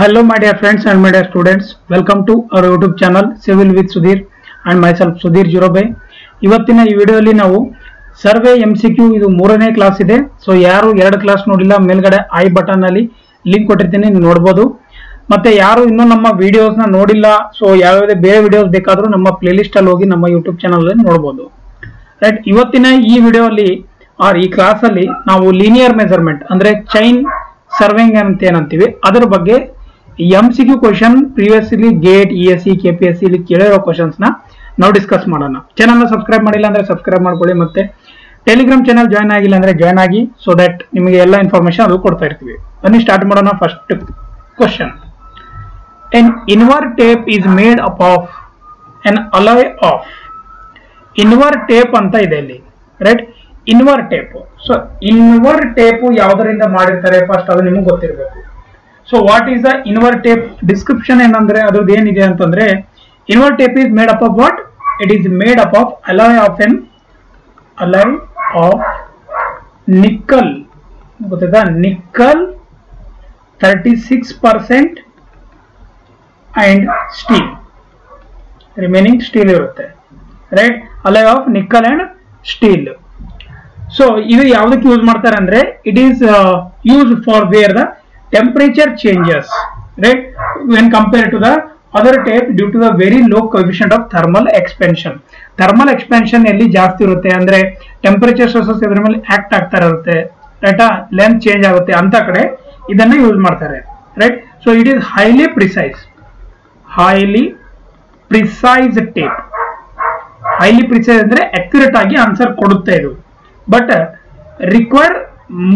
Hello, my dear friends and my dear students. Welcome to our YouTube channel Civil with Sudhir and myself Sudhir Jirobe. ಇವತ್ತಿನ ಈ ವಿಡಿಯೋಲಿ ನಾವು survey M C Q ಇದು ಮೂರನೇ class ಇದೆ so ಯಾರು ಎರಡು ಕ್ಲಾಸ್ ನೋಡಿಲ್ಲ ಮೇಲ್ಗಡೆ ಐ ಬಟನ್ ಅಲ್ಲಿ ಲಿಂಕ್ ಕೊಟ್ಟಿರ್ತೀನಿ ನೀವು ನೋಡ್ಬೋದು ಮತ್ತೆ ಯಾರು ಇನ್ನೂ ನಮ್ಮ ವಿಡಿಯೋಸ್ನ ನೋಡಿಲ್ಲ ಸೊ ಯಾವ್ಯಾವುದೇ ಬೇರೆ ವಿಡಿಯೋಸ್ ಬೇಕಾದರೂ ನಮ್ಮ ಪ್ಲೇಲಿಸ್ಟ್ ಅಲ್ಲಿ ಹೋಗಿ ನಮ್ಮ ಯೂಟ್ಯೂಬ್ ಚಾನಲ್ ಅಲ್ಲಿ ನೋಡ್ಬೋದು ರೈಟ್ ಇವತ್ತಿನ ಈ ವಿಡಿಯೋ ಅಲ್ಲಿ ಆರ್ ಈ ಕ್ಲಾಸ್ ಅಲ್ಲಿ ನಾವು ಲೀನಿಯರ್ ಮೆಜರ್ಮೆಂಟ್ ಅಂದ್ರೆ ಚೈನ್ ಸರ್ವೆಂಗ್ ಅಂತ ಏನಂತೀವಿ ಅದರ ಬಗ್ಗೆ M C Q question previously GATE E S C K P S C ಇಲ್ಲಿ ಕೇಳಿರೋ ಕ್ವಶನ್ಸ್ನ ನಾವು ಡಿಸ್ಕಸ್ ಮಾಡೋಣ. ಚಾನಲ್ ಸಬ್ಸ್ಕ್ರೈಬ್ ಮಾಡಿಲ್ಲ ಅಂದ್ರೆ ಸಬ್ಸ್ಕ್ರೈಬ್ ಮಾಡ್ಕೊಳ್ಳಿ ಮತ್ತೆ ಟೆಲಿಗ್ರಾಮ್ ಚಾನಲ್ ಜಾಯ್ನ್ ಆಗಿಲ್ಲ ಅಂದ್ರೆ ಜಾಯ್ನ್ ಆಗಿ ಸೊ ದಟ್ ನಿಮಗೆ ಎಲ್ಲ ಇನ್ಫಾರ್ಮೇಶನ್ ಅದು ಕೊಡ್ತಾ ಇರ್ತೀವಿ. ಬನ್ನಿ ಸ್ಟಾರ್ಟ್ ಮಾಡೋಣ first question an invar tape is made up of an alloy of invar tape ಅಂತ ಇದೆ ಇಲ್ಲಿ. Right invar tape so invar tape ಯಾವ್ದರಿಂದ ಮಾಡಿರ್ತಾರೆ ಫಸ್ಟ್ ಅದು ನಿಮಗೆ ಗೊತ್ತಿರಬೇಕು. So what is the invar tape description ಏನಂದ್ರೆ ಅದ್ರದ್ದು ಏನಿದೆ ಅಂತಂದ್ರೆ invar tape is made up of what it is made up of alloy of an alloy of nickel ಗೊತ್ತಾಯ್ತಾ nickel thirty six percent and steel remaining steel ಇರುತ್ತೆ. Right alloy of nickel and steel so ಇದು ಯಾವುದಕ್ಕೆ use ಮಾಡ್ತಾರೆ ಅಂದ್ರೆ it is use for where the temperature changes right when compare to the other tape due to the very low coefficient of thermal expansion thermal expansion ಎಲ್ಲಿ ಜಾಸ್ತಿ ಇರುತ್ತೆ ಅಂದ್ರೆ temperature sources ಇದ್ರ ಮೇಲೆ ಆಕ್ಟ್ ಆಗ್ತಾ ಇರುತ್ತೆ ರೈಟಾ ಲೆಂತ್ ಚೇಂಜ್ ಆಗುತ್ತೆ ಅಂತ ಕಡೆ ಇದನ್ನ ಯೂಸ್ ಮಾಡ್ತಾರೆ right so it is highly precise highly precise tape highly precise ಅಂದ್ರೆ ಅಕ್ಯುರೇಟ್ ಆಗಿ ಆನ್ಸರ್ ಕೊಡುತ್ತೆ ಇದು. But require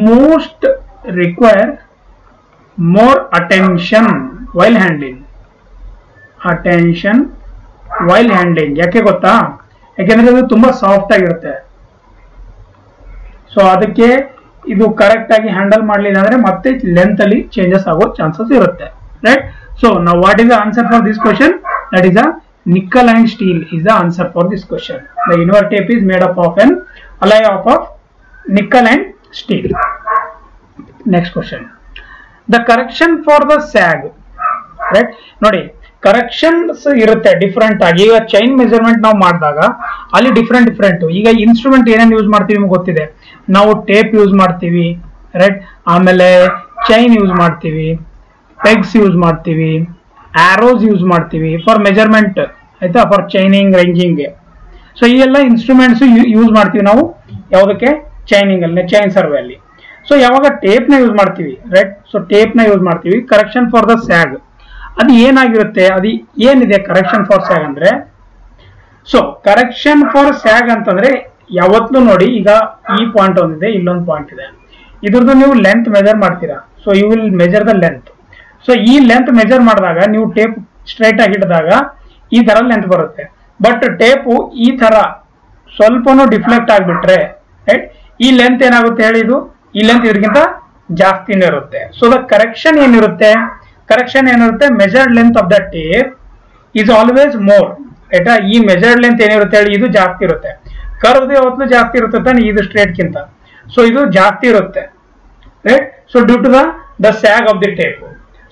most require more attention while handling. Attention while handling. ಯಾಕೆ ಗೊತ್ತಾ? ಯಾಕೆಂದ್ರೆ ಅದು ತುಂಬಾ ಸಾಫ್ಟ್ ಆಗಿರುತ್ತೆ. ಸೊ ಅದಕ್ಕೆ ಇದು ಕರೆಕ್ಟ್ ಆಗಿ ಹ್ಯಾಂಡಲ್ ಮಾಡಲಿಲ್ಲ ಅಂದ್ರೆ ಮತ್ತೆ ಲೆಂತ್ ಅಲ್ಲಿ ಚೇಂಜಸ್ ಆಗೋ ಚಾನ್ಸಸ್ ಇರುತ್ತೆ. ರೈಟ್ ಸೊ ನಾವು what is the answer for this question that is a nickel and steel is the answer for this question the invar tape is made up of an alloy of of nickel and steel next question. The correction for the sag right ನೋಡಿ corrections ಇರುತ್ತೆ different ಆಗಿ. ಈಗ chain measurement ನಾವು ಮಾಡಿದಾಗ ಅಲ್ಲಿ different different ಈಗ instrument ಏನೇನು use ಮಾಡ್ತೀವಿ ನಿಮ್ಗೆ ಗೊತ್ತಿದೆ. ನಾವು ಟೇಪ್ ಯೂಸ್ ಮಾಡ್ತೀವಿ. ರೈಟ್ ಆಮೇಲೆ ಚೈನ್ ಯೂಸ್ ಮಾಡ್ತೀವಿ. ಪೆಗ್ಸ್ ಯೂಸ್ ಮಾಡ್ತೀವಿ. ಆರೋಸ್ ಯೂಸ್ ಮಾಡ್ತೀವಿ ಫಾರ್ ಮೆಜರ್ಮೆಂಟ್ ಆಯ್ತಾ? ಫಾರ್ ಚೈನಿಂಗ್ ರೇಂಜಿಂಗ್ ಸೊ ಈ ಎಲ್ಲ ಇನ್ಸ್ಟ್ರೂಮೆಂಟ್ಸ್ ಯೂಸ್ ಮಾಡ್ತೀವಿ ನಾವು ಯಾವುದಕ್ಕೆ? ಚೈನಿಂಗ್ ಅಲ್ಲಿ ಚೈನ್ ಸರ್ವೆ ಅಲ್ಲಿ. ಸೊ ಯಾವಾಗ ಟೇಪ್ನ ಯೂಸ್ ಮಾಡ್ತೀವಿ ರೈಟ್ ಸೊ ಟೇಪ್ನ ಯೂಸ್ ಮಾಡ್ತೀವಿ. ಕರೆಕ್ಷನ್ ಫಾರ್ ದ ಸ್ಯಾಗ್ ಅದು ಏನಾಗಿರುತ್ತೆ? ಅದು ಏನಿದೆ ಕರೆಕ್ಷನ್ ಫಾರ್ ಸ್ಯಾಗ್ ಅಂದ್ರೆ? ಸೊ ಕರೆಕ್ಷನ್ ಫಾರ್ ಸ್ಯಾಗ್ ಅಂತಂದ್ರೆ ಯಾವತ್ತೂ ನೋಡಿ, ಈಗ ಈ ಪಾಯಿಂಟ್ ಒಂದಿದೆ, ಇಲ್ಲೊಂದು ಪಾಯಿಂಟ್ ಇದೆ. ಇದ್ರದ್ದು ನೀವು ಲೆಂತ್ ಮೆಜರ್ ಮಾಡ್ತೀರಾ? So you will measure the length so ಈ ಲೆಂತ್ ಮೆಜರ್ ಮಾಡಿದಾಗ, ನೀವು ಟೇಪ್ ಸ್ಟ್ರೈಟ್ ಆಗಿ ಹಿಡಿದಾಗ ಈ ತರ ಲೆಂತ್ ಬರುತ್ತೆ. ಬಟ್ ಟೇಪು ಈ ತರ ಸ್ವಲ್ಪನೂ ಡಿಫ್ಲೆಕ್ಟ್ ಆಗಿಬಿಟ್ರೆ ರೈಟ್ ಈ ಲೆಂತ್ ಏನಾಗುತ್ತೆ ಹೇಳಿ ಇದು? ಈ ಲೆಂತ್ ಇದಕ್ಕಿಂತ ಜಾಸ್ತಿನೇ ಇರುತ್ತೆ. ಸೊ ದ ಕರೆಕ್ಷನ್ ಏನಿರುತ್ತೆ? ಕರೆಕ್ಷನ್ ಏನಿರುತ್ತೆ? Measured length of the tape is always more ಆಯ್ತಾ ಈ ಮೆಜರ್ಡ್ ಲೆಂತ್ ಏನಿರುತ್ತೆ ಹೇಳಿ, ಇದು ಜಾಸ್ತಿ ಇರುತ್ತೆ. ಕರ್ವ್ದು ಯಾವತ್ತೂ ಜಾಸ್ತಿ ಇರುತ್ತೆ ತಾನೆ? ಇದು ಸ್ಟ್ರೇಟ್ಗಿಂತ ಸೊ ಇದು ಜಾಸ್ತಿ ಇರುತ್ತೆ. Right so due to the the sag of the tape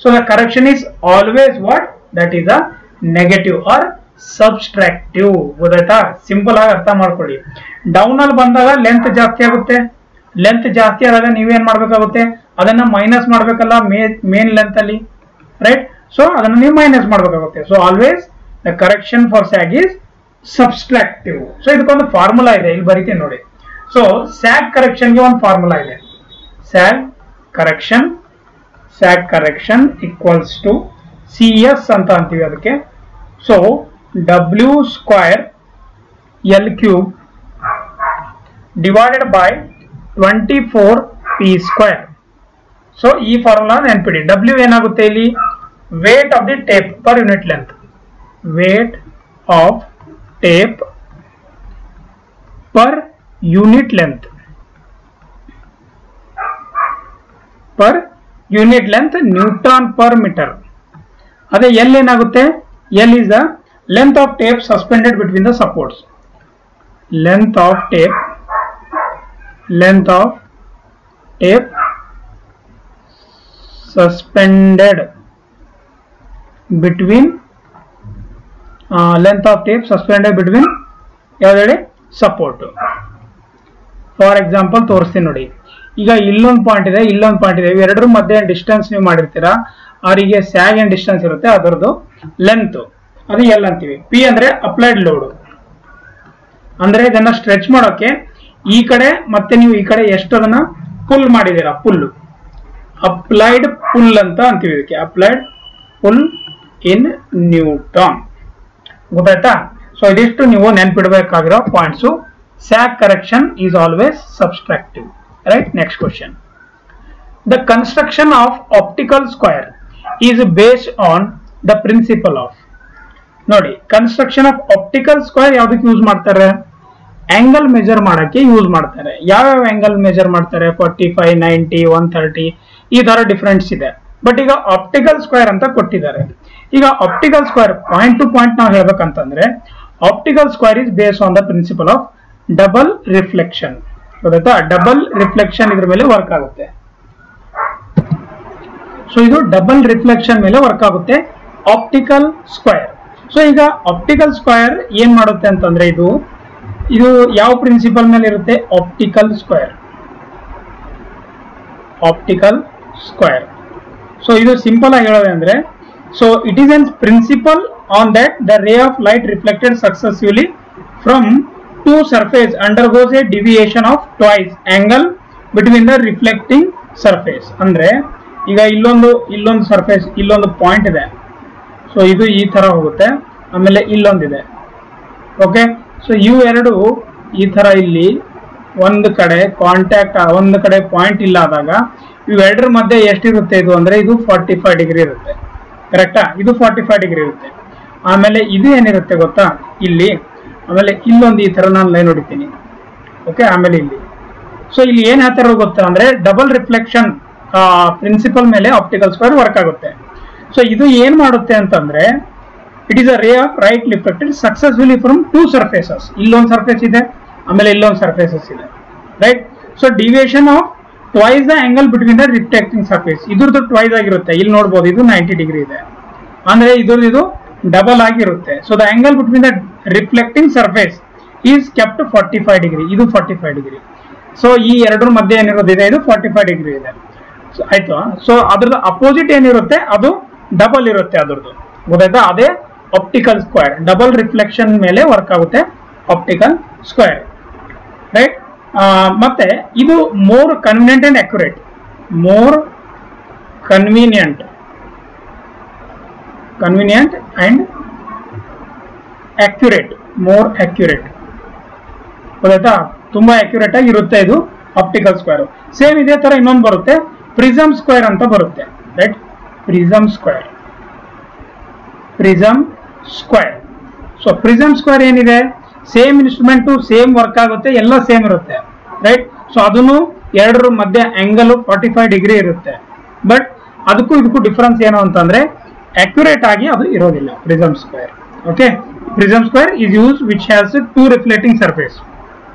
so the correction is always what that is a negative or subtractive ಗೊತ್ತಾಯ್ತಾ ಸಿಂಪಲ್ ಆಗಿ ಅರ್ಥ ಮಾಡ್ಕೊಳ್ಳಿ. ಡೌನ್ ಅಲ್ಲಿ ಬಂದಾಗ ಲೆಂತ್ ಜಾಸ್ತಿ ಆಗುತ್ತೆ. ಲೆಂತ್ ಜಾಸ್ತಿ ಆದಾಗ ನೀವೇನ್ ಮಾಡ್ಬೇಕಾಗುತ್ತೆ? ಅದನ್ನ ಮೈನಸ್ ಮಾಡ್ಬೇಕಲ್ಲ ಮೇನ್ ಲೆಂತ್ ಅಲ್ಲಿ ರೈಟ್ ಸೊ ಅದನ್ನ ನೀವು ಮೈನಸ್ ಮಾಡ್ಬೇಕಾಗುತ್ತೆ. So always the correction for sag is subtractive so ಇದಕ್ಕೊಂದು ಫಾರ್ಮುಲಾ ಇದೆ. ಇಲ್ಲಿ ಬರಿತೀನಿ ನೋಡಿ. ಸೊ ಸ್ಯಾಗ್ ಕರೆಕ್ಷನ್ಗೆ ಒಂದು ಫಾರ್ಮುಲಾ ಇದೆ. Sag correction sag correction equals to C S ಅಂತ ಅಂತೀವಿ ಅದಕ್ಕೆ. So W square L cube divided by twenty four P square so ಈ ಫಾರ್ಮುಲಾ ನೆನ್ಪಿಡಿ ಡಬ್ಲ್ಯೂ ಏನಾಗುತ್ತೆ ಇಲ್ಲಿ? Weight of the tape per unit length weight of tape per unit length per unit length newton per metre ಅದೇ L ಏನಾಗುತ್ತೆ? L is the length of tape suspended between the supports length of tape length of tape suspended between length of of suspended suspended between ಹೇಳಿ support for example ತೋರಿಸ್ತೀನಿ ನೋಡಿ. ಈಗ ಇಲ್ಲೊಂದು point ಇದೆ, ಇಲ್ಲೊಂದು point ಇದೆ. ಇವೆರಡರ ಮಧ್ಯೆ ಡಿಸ್ಟೆನ್ಸ್ ನೀವು ಮಾಡಿರ್ತೀರಾ? ಅವರಿಗೆ ಸ್ಯಾಗ್ ಏನ್ ಡಿಸ್ಟೆನ್ಸ್ ಇರುತ್ತೆ? ಅದರದ್ದು ಲೆಂತ್ ಅದು ಎಲ್ ಅಂತೀವಿ. ಪಿ ಅಂದ್ರೆ ಅಪ್ಲೈಡ್ ಲೋಡ್ ಅಂದ್ರೆ ಇದನ್ನ ಸ್ಟ್ರೆಚ್ ಮಾಡೋಕೆ ಈ ಕಡೆ ಮತ್ತೆ ನೀವು ಈ ಕಡೆ ಎಷ್ಟು ಅದನ್ನ ಪುಲ್ ಮಾಡಿದ್ದೀರಾ? ಪುಲ್ ಅಪ್ಲೈಡ್ ಪುಲ್ ಅಂತ ಅಂತೀವಿ ಇದಕ್ಕೆ. ಅಪ್ಲೈಡ್ ಪುಲ್ ಇನ್ ನ್ಯೂಟನ್ ಗೊತ್ತಾಯ್ತಾ? ಸೊ ಇದಿಷ್ಟು ನೀವು ನೆನ್ಪಿಡ್ಬೇಕಾಗಿರೋ points sag correction is always subtractive right next question the construction of optical square is based on the principle of ನೋಡಿ ಕನ್ಸ್ಟ್ರಕ್ಷನ್ ಆಫ್ ಆಪ್ಟಿಕಲ್ ಸ್ಕ್ವೇರ್ ಯಾವ್ದಕ್ಕೆ use ಮಾಡ್ತಾರೆ? Angle measure ಮಾಡಕ್ಕೆ use ಮಾಡ್ತಾರೆ. ಯಾವ್ಯಾವ angle measure ಮಾಡ್ತಾರೆ? Forty five ninety one thirty ಈ ಥರ difference ಇದೆ. ಬಟ್ ಈಗ ಆಪ್ಟಿಕಲ್ ಸ್ಕ್ವೇರ್ ಅಂತ ಕೊಟ್ಟಿದ್ದಾರೆ. ಈಗ optical square point to point ನಾವು ಹೇಳ್ಬೇಕಂತಂದ್ರೆ optical square is base on the principle of double reflection ಗೊತ್ತಾಯ್ತಾ? ಡಬಲ್ ರಿಫ್ಲೆಕ್ಷನ್ ಇದ್ರ ಮೇಲೆ ವರ್ಕ್ ಆಗುತ್ತೆ. ಸೊ ಇದು ಡಬಲ್ ರಿಫ್ಲೆಕ್ಷನ್ ಮೇಲೆ ವರ್ಕ್ ಆಗುತ್ತೆ ಆಪ್ಟಿಕಲ್ ಸ್ಕ್ವೇರ್ ಸೊ ಈಗ ಆಪ್ಟಿಕಲ್ ಸ್ಕ್ವೇರ್ ಏನ್ ಮಾಡುತ್ತೆ ಅಂತಂದ್ರೆ ಇದು ಇದು ಯಾವ ಪ್ರಿನ್ಸಿಪಲ್ ಮೇಲೆ ಇರುತ್ತೆ? Optical square optical square so ಇದು ಸಿಂಪಲ್ ಆಗಿ ಹೇಳೋದಂದ್ರೆ so it is an principle on that the ray of light reflected successfully from two surface undergoes a deviation of twice angle between the reflecting surface ಅಂದ್ರೆ, ಈಗ ಇಲ್ಲೊಂದು ಇಲ್ಲೊಂದು surface ಇಲ್ಲೊಂದು point ಇದೆ. So ಇದು ಈ ತರ ಹೋಗುತ್ತೆ. ಆಮೇಲೆ ಇಲ್ಲೊಂದಿದೆ. ಓಕೆ ಸೊ ಇವು ಎರಡು ಈ ತರ ಇಲ್ಲಿ ಒಂದು ಕಡೆ ಕಾಂಟ್ಯಾಕ್ಟ್ ಒಂದು ಕಡೆ ಪಾಯಿಂಟ್ ಇಲ್ಲ ಆದಾಗ ಇವೆರಡರ ಮಧ್ಯೆ ಎಷ್ಟಿರುತ್ತೆ ಇದು ಅಂದ್ರೆ ಇದು ಫಾರ್ಟಿ ಫೈವ್ ಡಿಗ್ರಿ ಇರುತ್ತೆ ಕರೆಕ್ಟಾ ಇದು ಫಾರ್ಟಿ ಫೈವ್ ಡಿಗ್ರಿ ಇರುತ್ತೆ. ಆಮೇಲೆ ಇದು ಏನಿರುತ್ತೆ ಗೊತ್ತಾ? ಇಲ್ಲಿ, ಆಮೇಲೆ ಇಲ್ಲೊಂದು ಈ ತರ ನಾನು ಲೈನ್ ಹೊಡಿತೀನಿ. ಓಕೆ ಆಮೇಲೆ ಇಲ್ಲಿ. ಸೊ ಇಲ್ಲಿ ಏನು ಹೇಳ್ತಾರೋ ಗೊತ್ತಾ ಅಂದ್ರೆ ಡಬಲ್ ರಿಫ್ಲೆಕ್ಷನ್ ಪ್ರಿನ್ಸಿಪಲ್ ಮೇಲೆ ಆಪ್ಟಿಕಲ್ ಸ್ಕ್ವೇರ್ ವರ್ಕ್ ಆಗುತ್ತೆ. ಸೊ ಇದು ಏನು ಮಾಡುತ್ತೆ ಅಂತಂದ್ರೆ it is a ray of light reflected successfully from two surfaces ಇಲ್ಲೊಂದು ಸರ್ಫೇಸ್ ಇದೆ, ಆಮೇಲೆ ಇಲ್ಲೊಂದು ಸರ್ಫೇಸಸ್ ಇದೆ. Right so deviation of twice the angle between the reflecting surface ಇದ್ರದ್ದು ಟ್ವೈಸ್ ಆಗಿರುತ್ತೆ. ಇಲ್ಲಿ ನೋಡ್ಬೋದು, ಇದು ನೈಂಟಿ ಡಿಗ್ರಿ ಇದೆ. ಅಂದ್ರೆ ಇದ್ರದ್ದು ಇದು ಡಬಲ್ ಆಗಿರುತ್ತೆ. So the angle between the reflecting surface is kept forty five degree ಇದು ಫಾರ್ಟಿ ಫೈವ್ ಡಿಗ್ರಿ ಸೊ ಈ ಎರಡರ ಮಧ್ಯೆ ಏನಿರೋದಿದೆ, ಇದು ಫಾರ್ಟಿ ಫೈವ್ ಡಿಗ್ರಿ ಇದೆ ಆಯ್ತು ಸೊ ಅದ್ರದ್ದು ಅಪೋಸಿಟ್ ಏನಿರುತ್ತೆ, ಅದು ಡಬಲ್ ಇರುತ್ತೆ ಅದ್ರದ್ದು. ಗೊತ್ತಾಯ್ತಾ? ಅದೇ ಆಪ್ಟಿಕಲ್ ಸ್ಕ್ವೇರ್ ಡಬಲ್ ರಿಫ್ಲೆಕ್ಷನ್ ಮೇಲೆ ವರ್ಕ್ ಆಗುತ್ತೆ ಆಪ್ಟಿಕಲ್ ಸ್ಕ್ವೇರ್ ರೈಟ್ ಮತ್ತೆ ಇದು more convenient and accurate more convenient convenient and accurate more accurate ಗೊತ್ತಾಯ್ತಾ? ತುಂಬಾ ಅಕ್ಯುರೇಟ್ ಆಗಿ ಇರುತ್ತೆ ಇದು ಆಪ್ಟಿಕಲ್ ಸ್ಕ್ವೇರ್ ಸೇಮ್ ಇದೇ ತರ ಇನ್ನೊಂದು ಬರುತ್ತೆ. ಪ್ರಿಸಮ್ ಸ್ಕ್ವೇರ್ ಅಂತ ಬರುತ್ತೆ. Right prism square prism square so prism square ಏನಿದೆ? ಸೇಮ್ ಇನ್ಸ್ಟ್ರೂಮೆಂಟ್ ಸೇಮ್ ವರ್ಕ್ ಆಗುತ್ತೆ, ಎಲ್ಲ ಸೇಮ್ ಇರುತ್ತೆ ರೈಟ್ ಸೊ ಅದನ್ನು ಎರಡರ ಮಧ್ಯೆ ಆಂಗಲ್ ಫಾರ್ಟಿ ಫೈವ್ ಡಿಗ್ರಿ ಇರುತ್ತೆ. ಬಟ್ ಅದಕ್ಕೂ ಇದಕ್ಕೂ ಡಿಫ್ರೆನ್ಸ್ ಏನು ಅಂತಂದ್ರೆ ಅಕ್ಯುರೇಟ್ ಆಗಿ ಅದು ಇರೋದಿಲ್ಲ prism square okay prism square is use which has two reflecting surface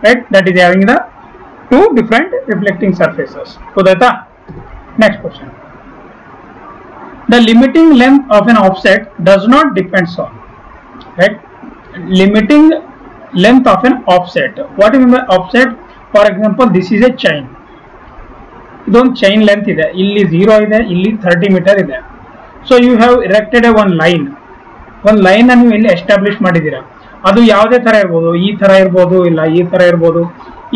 right that is having the two different reflecting surfaces ಗೊತ್ತಾಯ್ತಾ next question the limiting length of an offset does not depends on. Right? Limiting length of an offset. What do you mean by offset? For example, this is a chain. ಇದೊಂದು chain length ಇದೆ. ಇಲ್ಲಿ zero ಇದೆ, ಇಲ್ಲಿ thirty metre ಇದೆ. So you have erected a one line ಒಂದು line ನೀವು ಇಲ್ಲಿ establish ಮಾಡಿದ್ದೀರಾ? ಅದು ಯಾವುದೇ ತರ ಇರ್ಬೋದು, ಈ ತರ ಇರ್ಬೋದು, ಇಲ್ಲ ಈ ತರ ಇರ್ಬೋದು.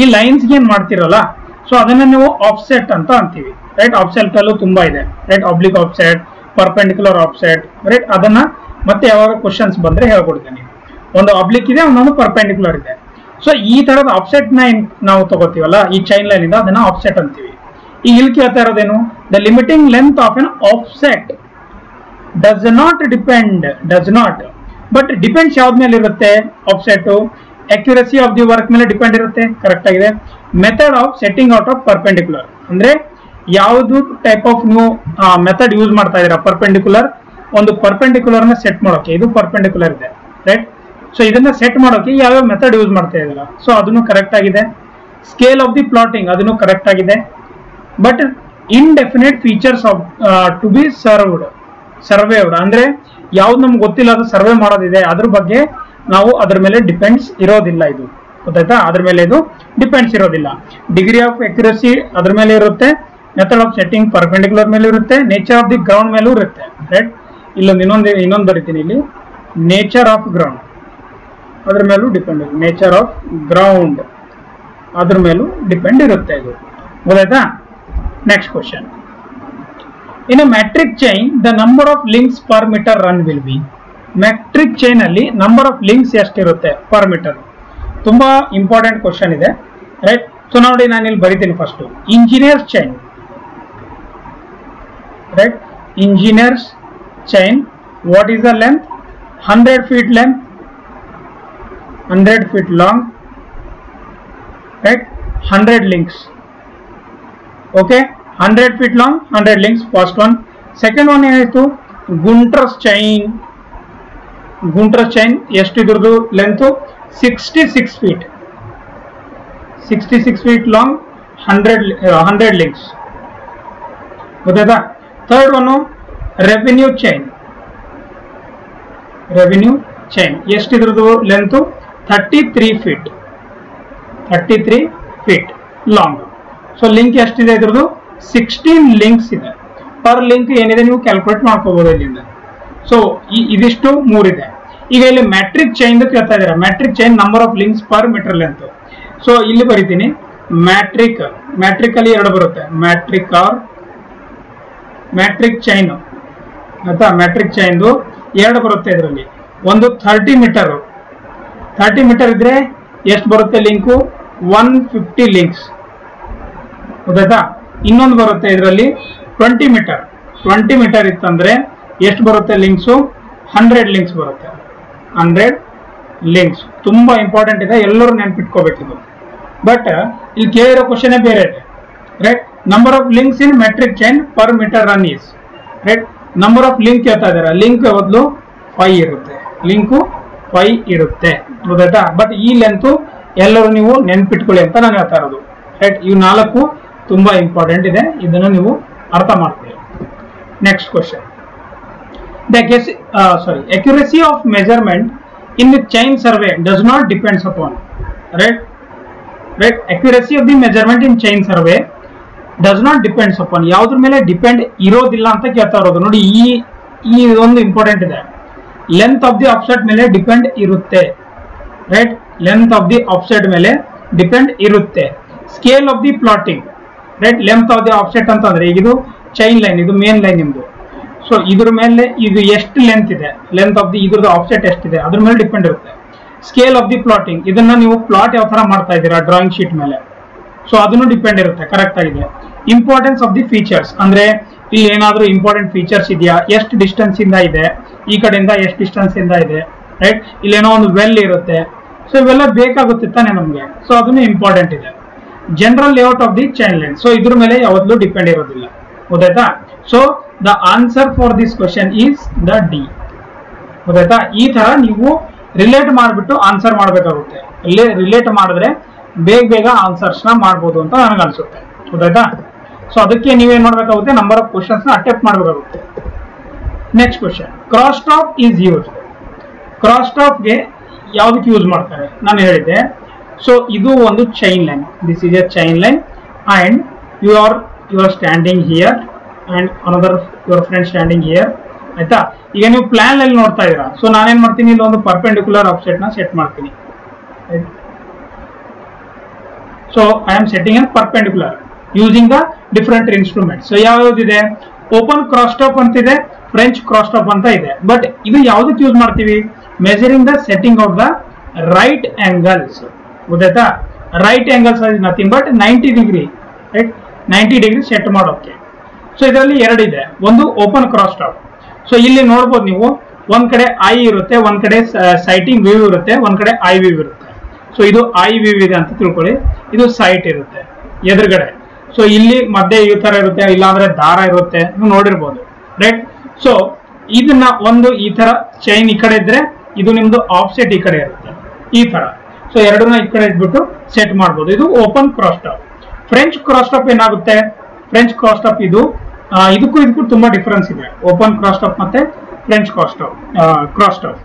ಈ ಲೈನ್ಸ್ಗೆ ಏನ್ ಮಾಡ್ತಿರಲ್ಲ? ಸೊ ಅದನ್ನ ನೀವು ಆಫ್ಸೆಟ್ ಅಂತ ಅಂತೀವಿ. ರೈಟ್ ಆಫ್ಸೆಟ್ ಅಲ್ಲೂ ತುಂಬಾ ಇದೆ. Right oblique offset perpendicular offset right ಅದನ್ನ ಮತ್ತೆ ಯಾವಾಗ ಕ್ವಶನ್ಸ್ ಬಂದ್ರೆ ಹೇಳ್ಕೊಡ್ತೀನಿ ಒಂದು ಅಬ್ಲಿಕ್ ಇದೆ, ಒಂದೊಂದು ಪರ್ಪೆಂಡಿಕ್ಯುಲರ್ ಇದೆ. ಸೊ ಈ ತರದ ಆಫ್ಸೆಟ್ನ ನಾವು ತಗೋತೀವಲ್ಲ, ಈ ಚೈನ್ ಲೈನ್ ಇಂದ ಅದನ್ನ ಆಫ್ಸೆಟ್ ಅಂತೀವಿ. ಈಗ ಇಲ್ಲಿ ಕೇಳ್ತಾ ಇರೋದೇನು? The limiting length of an offset does not depend does not but depends ಯಾವ್ದ ಮೇಲೆ ಇರುತ್ತೆ? Offset accuracy of the work ಮೇಲೆ ಡಿಪೆಂಡ್ ಇರುತ್ತೆ ಕರೆಕ್ಟ್ ಆಗಿದೆ. Method of setting out of perpendicular ಅಂದ್ರೆ ಯಾವುದು ಟೈಪ್ ಆಫ್ ನೀವು ಮೆಥಡ್ ಯೂಸ್ ಮಾಡ್ತಾ ಇದೀರಾ ಪರ್ಪೆಂಡಿಕ್ಯುಲರ್ ಒಂದು ಪರ್ಪೆಂಡಿಕ್ಯುಲರ್ನ ಸೆಟ್ ಮಾಡೋಕೆ. ಇದು ಪರ್ಪೆಂಡಿಕ್ಯುಲರ್ ಇದೆ ರೈಟ್ ಸೊ ಇದನ್ನ ಸೆಟ್ ಮಾಡೋಕೆ ಯಾವ್ಯಾವ ಮೆಥಡ್ ಯೂಸ್ ಮಾಡ್ತಾ ಇದ್ದೀರಾ? ಸೊ ಅದನ್ನು ಕರೆಕ್ಟ್ ಆಗಿದೆ. ಸ್ಕೇಲ್ ಆಫ್ ದಿ ಪ್ಲಾಟಿಂಗ್ ಅದನ್ನು ಕರೆಕ್ಟ್ ಆಗಿದೆ. But indefinite features of to be served surveyed ಅಂದ್ರೆ ಯಾವ್ದು ನಮ್ಗೆ ಗೊತ್ತಿಲ್ಲ, ಅದು ಸರ್ವೆ ಮಾಡೋದಿದೆ, ಅದ್ರ ಬಗ್ಗೆ ನಾವು ಅದ್ರ ಮೇಲೆ ಡಿಪೆಂಡ್ಸ್ ಇರೋದಿಲ್ಲ ಇದು. ಗೊತ್ತಾಯ್ತಾ? ಅದ್ರ ಮೇಲೆ ಇದು ಡಿಪೆಂಡ್ಸ್ ಇರೋದಿಲ್ಲ. ಡಿಗ್ರಿ ಆಫ್ ಅಕ್ಯುರಸಿ ಅದ್ರ ಮೇಲೆ ಇರುತ್ತೆ. ಮೆಥಡ್ ಆಫ್ ಸೆಟ್ಟಿಂಗ್ ಪರ್ಪೆಂಡಿಕ್ಯುಲರ್ ಮೇಲೆ ಇರುತ್ತೆ. ನೇಚರ್ ಆಫ್ ದಿ ಗ್ರೌಂಡ್ ಮೇಲೂ ಇರುತ್ತೆ ರೈಟ್ ಇಲ್ಲೊಂದು ಇನ್ನೊಂದು ಇನ್ನೊಂದು ಬರಿತೀನಿ ಇಲ್ಲಿ. ನೇಚರ್ ಆಫ್ ಗ್ರೌಂಡ್ ಅದ್ರ ಮೇಲೂ ಡಿಪೆಂಡ್ ನೇಚರ್ ಆಫ್ ಗ್ರೌಂಡ್ ಅದ್ರ ಮೇಲೂ ಡಿಪೆಂಡ್ ಇರುತ್ತೆ ಇದು. ಗೊತ್ತಾಯ್ತಾ? Next question in metric chain the number of links per metre run will be metric chain ಅಲ್ಲಿ ನಂಬರ್ ಆಫ್ ಲಿಂಕ್ಸ್ ಎಷ್ಟಿರುತ್ತೆ ಪರ್ ಮೀಟರ್ ತುಂಬಾ ಇಂಪಾರ್ಟೆಂಟ್ ಕ್ವಶನ್ ಇದೆ. ರೈಟ್ ಸೊ ನೋಡಿ, ನಾನು ಇಲ್ಲಿ ಬರಿತೀನಿ first engineers chain right engineers chain what is the length hundred feet length hundred feet long right hundred links okay hundred feet long hundred links first one second one ಏನಾಯ್ತು Gunter's chain ಗುಂಟ್ರಸ್ chain ಎಷ್ಟು ಇದ್ರದ್ದು length sixty six feet sixty six feet long hundred hundred links ಗೊತ್ತಾಯ್ತಾ third one revenue chain revenue chain ಎಷ್ಟಿದ್ರದ್ದು length thirty three feet thirty three feet long so link ಎಷ್ಟಿದೆ ಇದ್ರದ್ದು sixteen links ಇದೆ. Per link ಏನಿದೆ ನೀವು calculate ಮಾಡ್ಕೋಬಹುದು ಇಲ್ಲಿಂದ. So ಇದಿಷ್ಟು ಮೂರಿದೆ. ಈಗ ಇಲ್ಲಿ ಮ್ಯಾಟ್ರಿಕ್ ಚೈನ್ ಕೇಳ್ತಾ ಇದ್ದಾರೆ. Metric chain number of links per metre length so ಇಲ್ಲಿ ಬರಿತೀನಿ. ಮ್ಯಾಟ್ರಿಕ್ ಮ್ಯಾಟ್ರಿಕ್ ಅಲ್ಲಿ ಎರಡು ಬರುತ್ತೆ. ಮ್ಯಾಟ್ರಿಕ್ ಆರ್ ಮ್ಯಾಟ್ರಿಕ್ ಚೈನ್ ಆಯ್ತಾ ಮ್ಯಾಟ್ರಿಕ್ ಚೈನ್ದು ಎರಡು ಬರುತ್ತೆ ಇದರಲ್ಲಿ. ಒಂದು ಥರ್ಟಿ ಮೀಟರ್ ಥರ್ಟಿ ಮೀಟರ್ ಇದ್ರೆ ಎಷ್ಟು ಬರುತ್ತೆ ಲಿಂಕು ಒನ್ ಫಿಫ್ಟಿ ಲಿಂಕ್ಸ್ ಗೊತ್ತಾಯ್ತಾ? ಇನ್ನೊಂದು ಬರುತ್ತೆ ಇದರಲ್ಲಿ ಟ್ವೆಂಟಿ ಮೀಟರ್ ಟ್ವೆಂಟಿ ಮೀಟರ್ ಇತ್ತಂದ್ರೆ ಎಷ್ಟು ಬರುತ್ತೆ ಲಿಂಕ್ಸು ಹಂಡ್ರೆಡ್ ಲಿಂಕ್ಸ್ ಬರುತ್ತೆ. ಹಂಡ್ರೆಡ್ ಲಿಂಕ್ಸ್ ತುಂಬ ಇಂಪಾರ್ಟೆಂಟ್ ಇದೆ. ಎಲ್ಲರೂ ನೆನ್ಪಿಟ್ಕೋಬೇಕಿದು. ಬಟ್ ಇಲ್ಲಿ ಕೇಳಿರೋ ಕ್ವಶನೇ ಬೇರೆ ಇದೆ. Right number of links in metric chain per metre run is right number of link ಹೇಳ್ತಾ ಇದ್ದಾರೆ. ಲಿಂಕ್ ಬದಲು ಫೈ ಇರುತ್ತೆ. ಲಿಂಕು ಫೈ ಇರುತ್ತೆ. ಗೊತ್ತಾಯ್ತಾ? ಬಟ್ ಈ ಲೆಂತು ಎಲ್ಲರೂ ನೀವು ನೆನ್ಪಿಟ್ಕೊಳ್ಳಿ ಅಂತ ನಾನು ಹೇಳ್ತಾ ಇರೋದು. ರೈಟ್ ಇವು ನಾಲ್ಕು ತುಂಬಾ ಇಂಪಾರ್ಟೆಂಟ್ ಇದೆ. ಇದನ್ನು ನೀವು ಅರ್ಥ ಮಾಡ್ಕೊಳ್ಳಿ. Next question the sorry accuracy of measurement in the chain survey does not depends upon right right accuracy of the measurement in chain survey does not depends upon ಯಾವ್ದ್ರ ಮೇಲೆ ಡಿಪೆಂಡ್ ಇರೋದಿಲ್ಲ ಅಂತ ಕೇಳ್ತಾ ಇರೋದು. ನೋಡಿ, ಈ ಈ ಒಂದು ಇಂಪಾರ್ಟೆಂಟ್ ಇದೆ. ಲೆಂತ್ ಆಫ್ ದಿ ಆಫ್ಸೆಟ್ ಮೇಲೆ ಡಿಪೆಂಡ್ ಇರುತ್ತೆ. Right length of the offset ಮೇಲೆ ಡಿಪೆಂಡ್ ಇರುತ್ತೆ. Scale of the plotting right length of the offset ಅಂತಂದ್ರೆ ಈಗ ಇದು ಚೈನ್ ಲೈನ್ ಇದು ಮೇನ್ ಲೈನ್ ನಿಮ್ದು. ಸೊ ಇದ್ರ ಮೇಲೆ ಇದು ಎಷ್ಟು ಲೆಂತ್ ಇದೆ? ಲೆಂತ್ ಆಫ್ ದಿ ಇದ್ರದ್ದು ಆಫ್ಸೆಟ್ ಎಷ್ಟಿದೆ? ಅದ್ರ ಮೇಲೆ ಡಿಪೆಂಡ್ ಇರುತ್ತೆ. ಸ್ಕೇಲ್ ಆಫ್ ದಿ ಪ್ಲಾಟಿಂಗ್ ಇದನ್ನ ನೀವು ಪ್ಲಾಟ್ ಯಾವ ತರ ಮಾಡ್ತಾ ಇದ್ದೀರಾ? ಡ್ರಾಯಿಂಗ್ ಶೀಟ್ ಮೇಲೆ. ಸೊ ಅದನ್ನು ಡಿಪೆಂಡ್ ಇರುತ್ತೆ ಕರೆಕ್ಟ್ ಆಗಿದೆ. ಇಂಪಾರ್ಟೆನ್ಸ್ ಆಫ್ ದಿ ಫೀಚರ್ಸ್ ಅಂದ್ರೆ ಇಲ್ಲಿ ಏನಾದ್ರೂ ಇಂಪಾರ್ಟೆಂಟ್ ಫೀಚರ್ಸ್ ಇದೆಯಾ? ಎಷ್ಟು ಡಿಸ್ಟೆನ್ಸ್ ಇಂದ ಇದೆ? ಈ ಕಡೆಯಿಂದ ಎಷ್ಟು ಡಿಸ್ಟೆನ್ಸ್ ಇಂದ ಇದೆ? ರೈಟ್ ಇಲ್ಲೇನೋ ಒಂದು ವೆಲ್ ಇರುತ್ತೆ. ಸೊ ಇವೆಲ್ಲ ಬೇಕಾಗುತ್ತೆ ತಾನೆ ನಮಗೆ. ಸೊ ಅದನ್ನು ಇಂಪಾರ್ಟೆಂಟ್ ಇದೆ. General layout of the chain line so ಇದ್ರ ಮೇಲೆ ಯಾವಾಗಲೂ ಡಿಪೆಂಡ್ ಇರೋದಿಲ್ಲ. ಗೊತ್ತಾಯ್ತಾ? So the answer for this question is the D ಗೊತ್ತಾಯ್ತಾ? ಈ ತರ ನೀವು ರಿಲೇಟ್ ಮಾಡಿಬಿಟ್ಟು ಆನ್ಸರ್ ಮಾಡಬೇಕಾಗುತ್ತೆ. ರಿಲೇಟ್ ಮಾಡಿದ್ರೆ ಬೇಗ ಬೇಗ ಆನ್ಸರ್ಸ್ನ ಮಾಡ್ಬೋದು ಅಂತ ನನಗೆ ಅನಿಸುತ್ತೆ. ಗೊತ್ತಾಯ್ತಾ? ಸೊ ಅದಕ್ಕೆ ನೀವೇನು ಮಾಡಬೇಕಾಗುತ್ತೆ? ನಂಬರ್ ಆಫ್ ಕ್ವಶನ್ಸ್ನ ಅಟೆಂಪ್ಟ್ ಮಾಡಬೇಕಾಗುತ್ತೆ. Next question cross staff is use cross ಟಾಪ್ಗೆ ಯಾವುದಕ್ಕೆ ಯೂಸ್ ಮಾಡ್ತಾರೆ? ನಾನು ಹೇಳಿದ್ದೆ. ಸೊ ಇದು ಒಂದು chain line this is a chain line and you are you are standing here and another your friend standing here ಆಯ್ತಾ? ಈಗ ನೀವು ಪ್ಲಾನ್ ಅಲ್ಲಿ ನೋಡ್ತಾ ಇದ್ದೀರಾ? ಸೊ ನಾನೇನ್ ಮಾಡ್ತೀನಿ? ಇಲ್ಲೊಂದು ಪರ್ಪೆಂಡಿಕ್ಯುಲರ್ ಆಫ್ಸೆಟ್ನ ಸೆಟ್ ಮಾಡ್ತೀನಿ. So I am setting an perpendicular using the different instrument so ಯಾವ್ಯಾವ್ದಿದೆ? Open cross top ಅಂತ ಫ್ರೆಂಚ್ ಕ್ರಾಸ್ ಟಾಪ್ ಅಂತ ಇದೆ. ಬಟ್ ಇದು ಯಾವ್ದಕ್ಕೆ ಯೂಸ್ ಮಾಡ್ತೀವಿ? Measuring the setting of the right angles ಗೊತ್ತಾಯ್ತಾ? Right angles is nothing but ninety degree right ninety degree set ಮಾಡೋಕೆ so ಇದರಲ್ಲಿ ಎರಡಿದೆ ಒಂದು ಓಪನ್ ಕ್ರಾಸ್ ಟಾಪ್ ಸೊ ಇಲ್ಲಿ ನೋಡ್ಬೋದು ನೀವು, ಒಂದ್ ಕಡೆ ಐ ಇರುತ್ತೆ, ಒಂದ್ ಕಡೆ ಸೈಟಿಂಗ್ ವ್ಯೂ ಇರುತ್ತೆ, ಒಂದ್ ಕಡೆ ಐ ವ್ಯೂ ಇರುತ್ತೆ. ಸೊ ಇದು ಐ ವ್ಯೂ ಇದೆ ಅಂತ ತಿಳ್ಕೊಳ್ಳಿ. ಇದು ಸೈಟ್ ಇರುತ್ತೆ, ಎದುರುಗಡೆ. ಸೊ ಇಲ್ಲಿ ಮಧ್ಯೆ ಈ ತರ ಇರುತ್ತೆ, ಇಲ್ಲಾಂದ್ರೆ ದಾರ ಇರುತ್ತೆ ನೋಡಿರ್ಬೋದು ರೈಟ್ ಸೊ ಇದನ್ನ ಒಂದು ಈ ತರ ಚೈನ್ ಈ ಕಡೆ ಇದ್ರೆ, ಇದು ನಿಮ್ದು ಆಫ್ಸೆಟ್ ಈ ಕಡೆ ಇರುತ್ತೆ, ಈ ತರ. ಸೊ ಎರಡನ್ನ ಈ ಕಡೆ ಇಟ್ಬಿಟ್ಟು ಸೆಟ್ ಮಾಡ್ಬೋದು. ಇದು open cross staff French cross staff ಏನಾಗುತ್ತೆ? ಫ್ರೆಂಚ್ ಕ್ರಾಸ್ ಟಾಪ್ ಇದು ಇದಕ್ಕೂ ಇದಕ್ಕೂ ತುಂಬಾ ಡಿಫರೆನ್ಸ್ ಇದೆ. ಓಪನ್ ಕ್ರಾಸ್ ಟಾಪ್ ಮತ್ತೆ French cross staff cross staff cross staff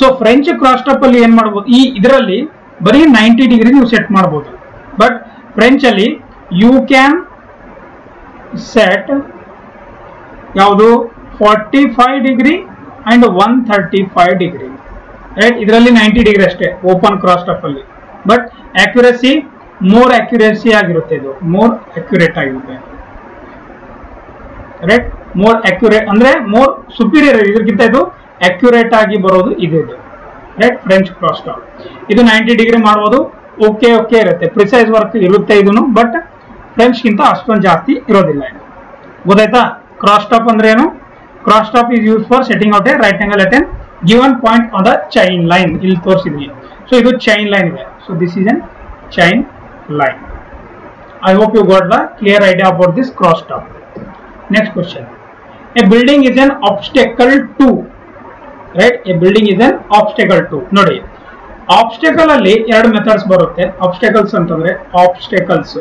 so French cross staff ಅಲ್ಲಿ ಏನ್ ಮಾಡ್ಬೋದು? ಈ, ಇದರಲ್ಲಿ ಬರೀ ನೈಂಟಿ ಡಿಗ್ರಿ ನೀವು ಸೆಟ್ ಮಾಡ್ಬೋದು. ಬಟ್ ಫ್ರೆಂಚ್ ಅಲ್ಲಿ ಯು ಕ್ಯಾನ್ ಸೆಟ್ ಯಾವುದು forty five degree and one thirty five degree right ಇದರಲ್ಲಿ ನೈಂಟಿ ಡಿಗ್ರಿ ಅಷ್ಟೇ ಓಪನ್ ಕ್ರಾಸ್ ಟಾಪ್ ಅಲ್ಲಿ. ಬಟ್ ಅಕ್ಯುರಸಿ ಮೋರ್ ಆಕ್ಯುರೇಸಿ ಆಗಿರುತ್ತೆ ಇದು. ಮೋರ್ ಅಕ್ಯುರೇಟ್ ಆಗಿರುತ್ತೆ ರೈಟ್ ಮೋರ್ ಅಕ್ಯುರೇಟ್ ಅಂದ್ರೆ ಮೋರ್ ಸುಪೀರಿಯರ್ ಇದಕ್ಕಿಂತ ಇದು ಅಕ್ಯುರೇಟ್ ಆಗಿ ಬರೋದು ಇದು. ರೈಟ್ ಫ್ರೆಂಚ್ ಕ್ರಾಸ್ ಟಾಪ್ ಇದು ನೈಂಟಿ ಡಿಗ್ರಿ ಮಾಡ್ಬೋದು. ಓಕೆ ಓಕೆ ಇರುತ್ತೆ. ಪ್ರಿಸೈಸ್ ವರ್ಕ್ ಇರುತ್ತೆ ಇದನ್ನು ಬಟ್ ಫ್ರೆಂಚ್ಗಿಂತ ಅಷ್ಟೊಂದು ಜಾಸ್ತಿ ಇರೋದಿಲ್ಲ ಇದು. ಗೊತ್ತಾಯ್ತಾ? ಕ್ರಾಸ್ ಟಾಪ್ ಅಂದ್ರೆ ಏನು? Cross staff is use for setting out a right angle at an given point on the chain line ಇಲ್ಲಿ ತೋರಿಸಿದ್ವಿ ಸೊ ಇದು ಚೈನ್ ಲೈನ್ ಇದೆ. So this is an chain line I hope you got the clear idea about this cross staff next question a building is an obstacle to right a building is an obstacle to ನೋಡಿ obstacle ಅಲ್ಲಿ ಎರಡು methods ಬರುತ್ತೆ. Obstacles ಅಂತಂದ್ರೆ obstacles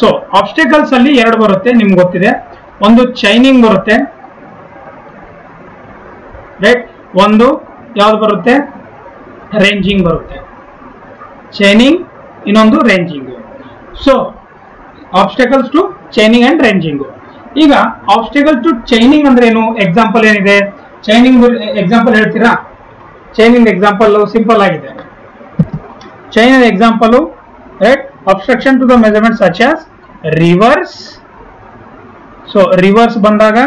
so obstacles ಅಲ್ಲಿ ಎರಡು ಬರುತ್ತೆ, ನಿಮ್ಗೆ ಗೊತ್ತಿದೆ. ಒಂದು ಚೈನಿಂಗ್ ಬರುತ್ತೆ. ರೈಟ್ ಒಂದು ಯಾವ್ದು ಬರುತ್ತೆ? ರೇಂಜಿಂಗ್ ಬರುತ್ತೆ. ಚೈನಿಂಗ್ ಇನ್ನೊಂದು ranging so obstacles to chaining and ranging ಈಗ ಆಬ್ಸ್ಟಿಕಲ್ ಟು ಚೈನಿಂಗ್ ಅಂದ್ರೆ ಏನು? ಎಕ್ಸಾಂಪಲ್ ಏನಿದೆ? ಚೈನಿಂಗ್ ಎಕ್ಸಾಂಪಲ್ ಹೇಳ್ತೀರಾ? ಚೈನಿಂಗ್ ಎಕ್ಸಾಂಪಲ್ ಸಿಂಪಲ್ ಆಗಿದೆ. Chain example right obstruction to the measurement such as rivers so rivers ಬಂದಾಗ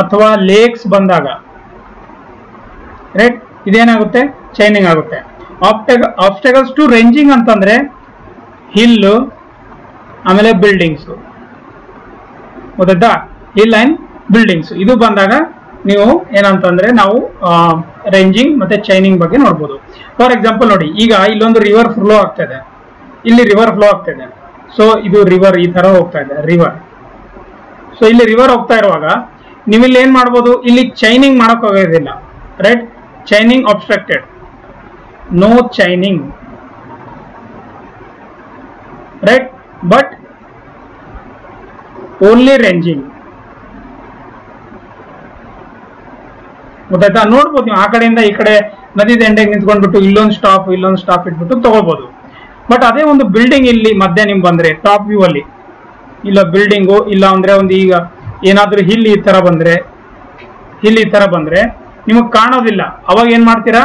ಅಥವಾ ಲೇಕ್ಸ್ ಬಂದಾಗ ರೈಟ್ ಇದೇನಾಗುತ್ತೆ? ಚೈನಿಂಗ್ ಆಗುತ್ತೆ. ಆಬ್ಸ್ಟೆಕಲ್ಸ್ ಟು ರೇಂಜಿಂಗ್ ಅಂತಂದ್ರೆ ಹಿಲ್ ಆಮೇಲೆ ಬಿಲ್ಡಿಂಗ್ಸ್ ಗೊತ್ತಾಯ್ತಾ ಹಿಲ್ ಅಂಡ್ ಬಿಲ್ಡಿಂಗ್ಸ್ ಇದು ಬಂದಾಗ ನೀವು ಏನಂತಂದ್ರೆ ನಾವು ರೇಂಜಿಂಗ್ ಮತ್ತೆ ಚೈನಿಂಗ್ ಬಗ್ಗೆ ನೋಡ್ಬೋದು. ಫಾರ್ ಎಕ್ಸಾಂಪಲ್ ನೋಡಿ, ಈಗ ಇಲ್ಲೊಂದು ರಿವರ್ ಫ್ಲೋ ಆಗ್ತಾ ಇದೆ ಇಲ್ಲಿ ರಿವರ್ ಫ್ಲೋ ಆಗ್ತಾ ಇದೆ ಸೊ ಇದು ರಿವರ್ ಈ ತರ ಹೋಗ್ತಾ ಇದೆ ರಿವರ್ ಸೊ ಇಲ್ಲಿ ರಿವರ್ ಹೋಗ್ತಾ ಇರುವಾಗ ನೀವು ಇಲ್ಲಿ ಏನ್ ಮಾಡ್ಬೋದು? ಇಲ್ಲಿ ಚೈನಿಂಗ್ ಮಾಡಕ್ ಹೋಗೋದಿಲ್ಲ. Right chaining obstructed no chaining right but only ranging ಗೊತ್ತಾಯ್ತಾ? ನೋಡ್ಬೋದು ನೀವು. ಆ ಕಡೆಯಿಂದ ಈ ಕಡೆ ನದಿ ದಂಡೆಗೆ ನಿಂತ್ಕೊಂಡ್ಬಿಟ್ಟು ಇಲ್ಲೊಂದು ಸ್ಟಾಪ್ ಇಲ್ಲೊಂದು ಸ್ಟಾಪ್ ಇಟ್ಬಿಟ್ಟು ತಗೋಬಹುದು ಬಟ್ ಅದೇ ಒಂದು ಬಿಲ್ಡಿಂಗ್ ಇಲ್ಲಿ ಮಧ್ಯೆ ನಿಮ್ ಬಂದ್ರೆ ಟಾಪ್ ವ್ಯೂ ಅಲ್ಲಿ. ಇಲ್ಲ ಬಿಲ್ಡಿಂಗು ಇಲ್ಲ ಅಂದ್ರೆ ಒಂದು ಈಗ ಏನಾದ್ರೂ ಹಿಲ್ ಈ ತರ ಬಂದ್ರೆ ಹಿಲ್ ಈ ತರ ಬಂದ್ರೆ ನಿಮಗೆ ಕಾಣೋದಿಲ್ಲ. ಅವಾಗ ಏನ್ ಮಾಡ್ತೀರಾ?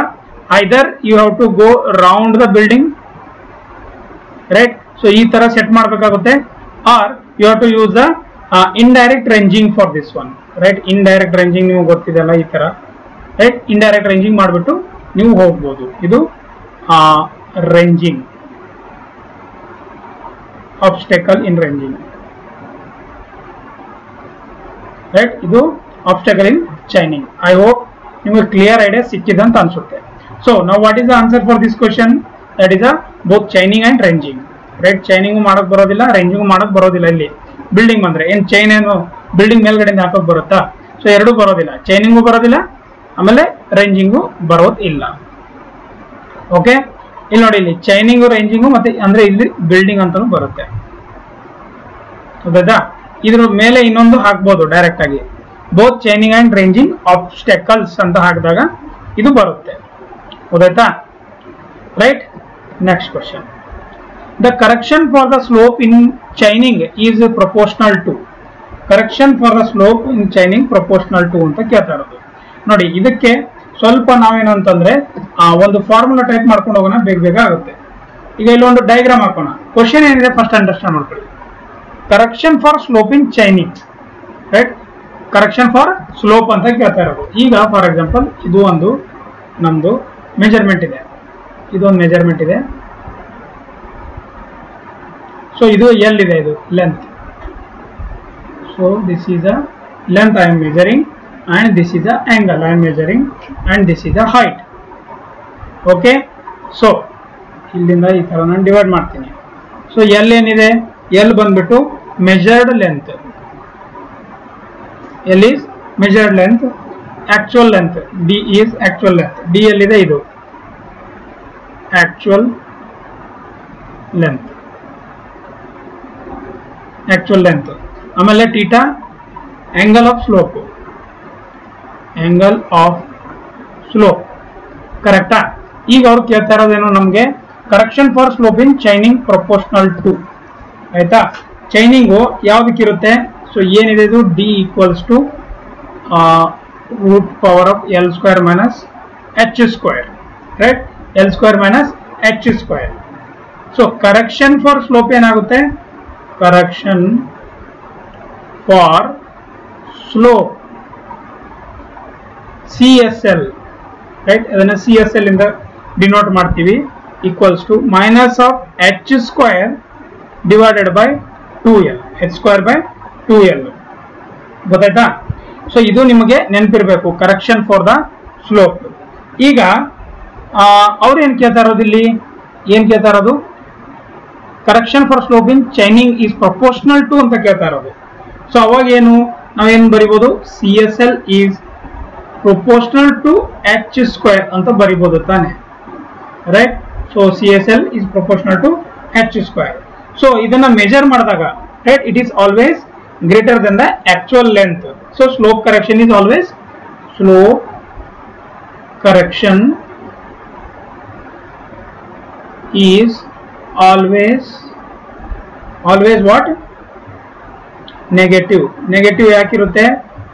Either you have to go round the building right so ಈ ತರ ಸೆಟ್ ಮಾಡಬೇಕಾಗುತ್ತೆ. Or you have to use the indirect ranging for this one right indirect ranging ನಿಮಗೆ ಗೊತ್ತಿದೆಲ್ಲ ಈ ತರ. ರೈಟ್ ಇಂಡೈರೆಕ್ಟ್ ರೇಂಜಿಂಗ್ ಮಾಡಿಬಿಟ್ಟು ನೀವು ಹೋಗ್ಬೋದು. ಇದು ranging obstacle in ranging right ಇದು obstacle in chaining I hope ನಿಮಗೆ ಕ್ಲಿಯರ್ ಐಡಿಯಾ ಸಿಕ್ಕಿದೆ ಅಂತ ಅನ್ಸುತ್ತೆ. ಸೊ ನಾವು what is the answer for this question that is a both chaining and ranging right chaining ಮಾಡಕ್ ಬರೋದಿಲ್ಲ ರೇಂಜಿಂಗ್ ಮಾಡಕ್ ಬರೋದಿಲ್ಲ ಇಲ್ಲಿ. ಬಿಲ್ಡಿಂಗ್ ಬಂದ್ರೆ, ಏನ್ ಚೈನ್ ಏನು ಬಿಲ್ಡಿಂಗ್ ಮೇಲ್ಗಡೆಯಿಂದ ಹಾಕೋಕ್ ಬರುತ್ತಾ? ಸೊ ಎರಡೂ ಬರೋದಿಲ್ಲ. ಚೈನಿಂಗು ಬರೋದಿಲ್ಲ, ಆಮೇಲೆ ರೇಂಜಿಂಗು ಬರೋದಿಲ್ಲ ಓಕೆ ಇಲ್ಲಿ ನೋಡಿ, ಇಲ್ಲಿ ಚೈನಿಂಗು ರೇಂಜಿಂಗು ಮತ್ತೆ ಅಂದ್ರೆ ಇಲ್ಲಿ ಬಿಲ್ಡಿಂಗ್ ಅಂತಾನು ಬರುತ್ತೆ. ಹೌದಾ? ಇದ್ರ ಮೇಲೆ ಇನ್ನೊಂದು ಹಾಕ್ಬೋದು ಡೈರೆಕ್ಟ್ ಆಗಿ. Both chaining and ranging obstacles ಅಂತ ಹಾಕಿದಾಗ ಇದು ಬರುತ್ತೆ. ಹೌದಾಯ್ತಾ? Right next question the correction for the slope in chaining is proportional to correction for the slope in chaining proportional to ಅಂತ ಕೇಳ್ತಾ ಇರೋದು. ನೋಡಿ, ಇದಕ್ಕೆ ಸ್ವಲ್ಪ ನಾವೇನು ಅಂತಂದ್ರೆ ಒಂದು ಫಾರ್ಮುಲಾ ಟೈಪ್ ಮಾಡ್ಕೊಂಡು ಹೋಗೋಣ, ಬೇಗ ಬೇಗ ಆಗುತ್ತೆ. ಈಗ ಇಲ್ಲೊಂದು ಡಯಾಗ್ರಾಮ್ ಹಾಕೋಣ. ಕ್ವಶನ್ ಏನಿದೆ ಫಸ್ಟ್ ಅಂಡರ್ಸ್ಟ್ಯಾಂಡ್ ಮಾಡ್ಕೊಳ್ಳಿ. Correction for slope in chaining right correction for slope ಅಂತ ಕೇಳ್ತಾ ಇರೋದು. ಈಗ ಫಾರ್ ಎಕ್ಸಾಂಪಲ್ ಇದು ಒಂದು, ನಮ್ದು ಮೆಜರ್ಮೆಂಟ್ ಇದೆ. ಇದೊಂದು ಮೆಜರ್ಮೆಂಟ್ ಇದೆ. ಸೊ ಇದು ಎಲ್ ಇದೆ ಇದು length so this is a length I am measuring and this is a angle I am measuring and this is a height okay so ಇಲ್ಲಿಂದ ಈ ಥರ ನಾನು ಡಿವೈಡ್ ಮಾಡ್ತೀನಿ. ಸೊ ಎಲ್ ಏನಿದೆ? ಎಲ್ ಬಂದ್ಬಿಟ್ಟು measured length L is measured length actual length D is actual length D ಎಲ್ಲಿದೆ ಇದು actual length actual length ಆಮೇಲೆ theta angle of slope angle of slope ಕರೆಕ್ಟಾ ಈಗ ಅವ್ರು ಕೇಳ್ತಾ ಇರೋದೇನು ನಮಗೆ? Correction for slope in chaining proportional to ಆಯ್ತಾ? ಚೈನಿಂಗು ಯಾವ್ದಕ್ಕಿರುತ್ತೆ? ಸೊ ಏನಿದೆ ಇದು? D equals to root power of L square minus H square right L square minus H square so correction for slope ಏನಾಗುತ್ತೆ? Slope C S L right ಅದನ್ನ L ಇಂದ denote ಮಾಡ್ತೀವಿ. Equals to minus of H square divided by two L H square by two L ಗೊತ್ತಾಯ್ತಾ? So ಇದು ನಿಮಗೆ ನೆನಪಿರ್ಬೇಕು correction for the slope ಈಗ ಅವ್ರು ಏನ್ ಕೇಳ್ತಾ ಇರೋದು ಇಲ್ಲಿ? ಏನ್ ಕೇಳ್ತಾ correction for slope in chaining is proportional to ಅಂತ ಕೇಳ್ತಾ ಇರೋದು. ಸೊ ಅವಾಗ ಏನು ನಾವೇನ್ ಬರಿಬೋದು? C S L is proportional to H square ಅಂತ ಬರಿಬೋದು ತಾನೆ. Right so C S L is proportional to H square so ಇದನ್ನ ಮೆಜರ್ ಮಾಡಿದಾಗ right it is always greater than the actual length so slope correction is always slope correction is always always what negative negative ಯಾಕಿರುತ್ತೆ?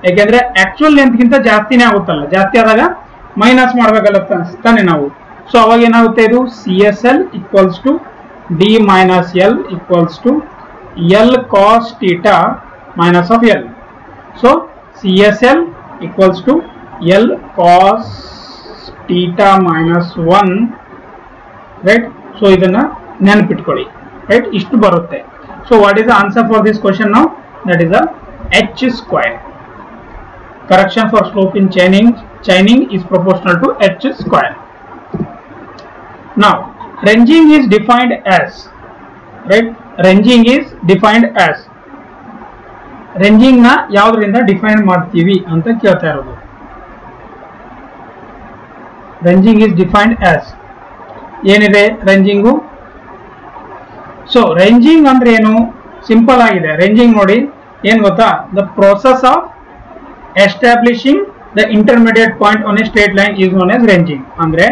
ಯಾಕೆಂದ್ರೆ actual ಲೆಂತ್ಗಿಂತ ಜಾಸ್ತಿನೇ ಆಗುತ್ತಲ್ಲ. ಜಾಸ್ತಿ ಆದಾಗ minus ಮಾಡ್ಬೇಕಲ್ಲ ತ- ತಾನೆ ನಾವು. ಸೊ ಅವಾಗ ಏನಾಗುತ್ತೆ ಇದು? C S L equals to D minus L equals to L cos theta minus of L so C S L equals to L cos theta minus one right so ಇದನ್ನ ನೆನಪಿಟ್ಕೊಳ್ಳಿ right ಇಷ್ಟು ಬರುತ್ತೆ so what is the answer for this question ನಾವು that is the H square correction for slope in chaining chaining is proportional to h square now ranging is defined as right ranging is defined as ranging ನ ಯಾವ್ದ್ರಿಂದ define ಮಾಡ್ತೀವಿ ಅಂತ ಕೇಳ್ತಾ ಇರೋದು ranging is defined as ಏನಿದೆ ರೇಂಜಿಂಗು so ranging ಅಂದ್ರೆ ಏನು simple ಆಗಿದೆ ranging ನೋಡಿ ಏನ್ ಗೊತ್ತಾ the process of establishing the intermediate point on a straight line is known as ranging ಅಂದ್ರೆ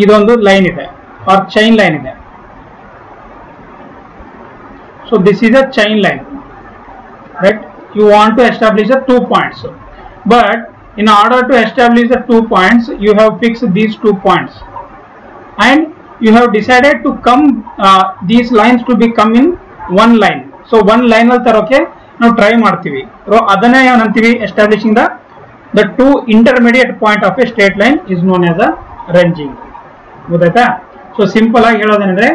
ಇದೊಂದು ಲೈನ್ ಇದೆ ಆರ್ ಚೈನ್ ಲೈನ್ ಇದೆ so this is a chain line right you want to establish the two points but in order to establish the two points you have fixed these two points and you have decided to come uh, these lines to become in one line. So one ಲೈನಲ್ಲಿ ತರೋಕೆ ನಾವು try ಮಾಡ್ತೀವಿ. So, ಅದನ್ನೇ ಏನಂತೀವಿ establishing the the two intermediate point of a straight line is known as a ranging ಗೊತ್ತಾಯ್ತಾ? So simple ಆಗಿ ಹೇಳೋದೇನೆಂದ್ರೆ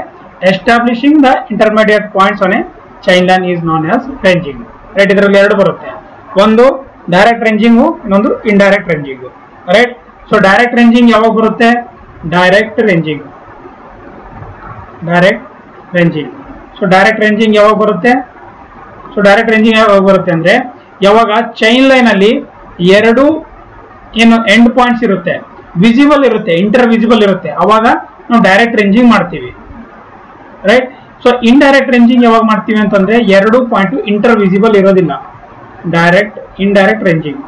establishing the intermediate points on a chain line is known as ranging right ಇದರಲ್ಲಿ ಎರಡು ಬರುತ್ತೆ. ಒಂದು direct ranging ಇನ್ನೊಂದು indirect ranging right so direct ranging ಯಾವಾಗ ಬರುತ್ತೆ? Direct ranging direct ranging so direct ranging ಯಾವಾಗ ಬರುತ್ತೆ? ಸೊ ಡೈರೆಕ್ಟ್ ರೇಂಜಿಂಗ್ ಯಾವಾಗ ಬರುತ್ತೆ ಅಂದ್ರೆ, ಯಾವಾಗ ಚೈನ್ ಲೈನ್ ಅಲ್ಲಿ ಎರಡು, ಏನು ಎಂಡ್ ಪಾಯಿಂಟ್ಸ್ ಇರುತ್ತೆ ವಿಸಿಬಲ್ ಇರುತ್ತೆ ಇಂಟರ್ ವಿಸಿಬಲ್ ಇರುತ್ತೆ, ಅವಾಗ ನಾವು ಡೈರೆಕ್ಟ್ ರೇಂಜಿಂಗ್ ಮಾಡ್ತೀವಿ. ರೈಟ್ ಸೊ ಇಂಡೈರೆಕ್ಟ್ ರೇಂಜಿಂಗ್ ಯಾವಾಗ ಮಾಡ್ತೀವಿ ಅಂತಂದ್ರೆ, ಎರಡು ಪಾಯಿಂಟ್ ಇಂಟರ್ ವಿಸಿಬಲ್ ಇರೋದಿಲ್ಲ. ಡೈರೆಕ್ಟ್ ಇನ್ಡೈರೆಕ್ಟ್ ರೇಂಜಿಂಗ್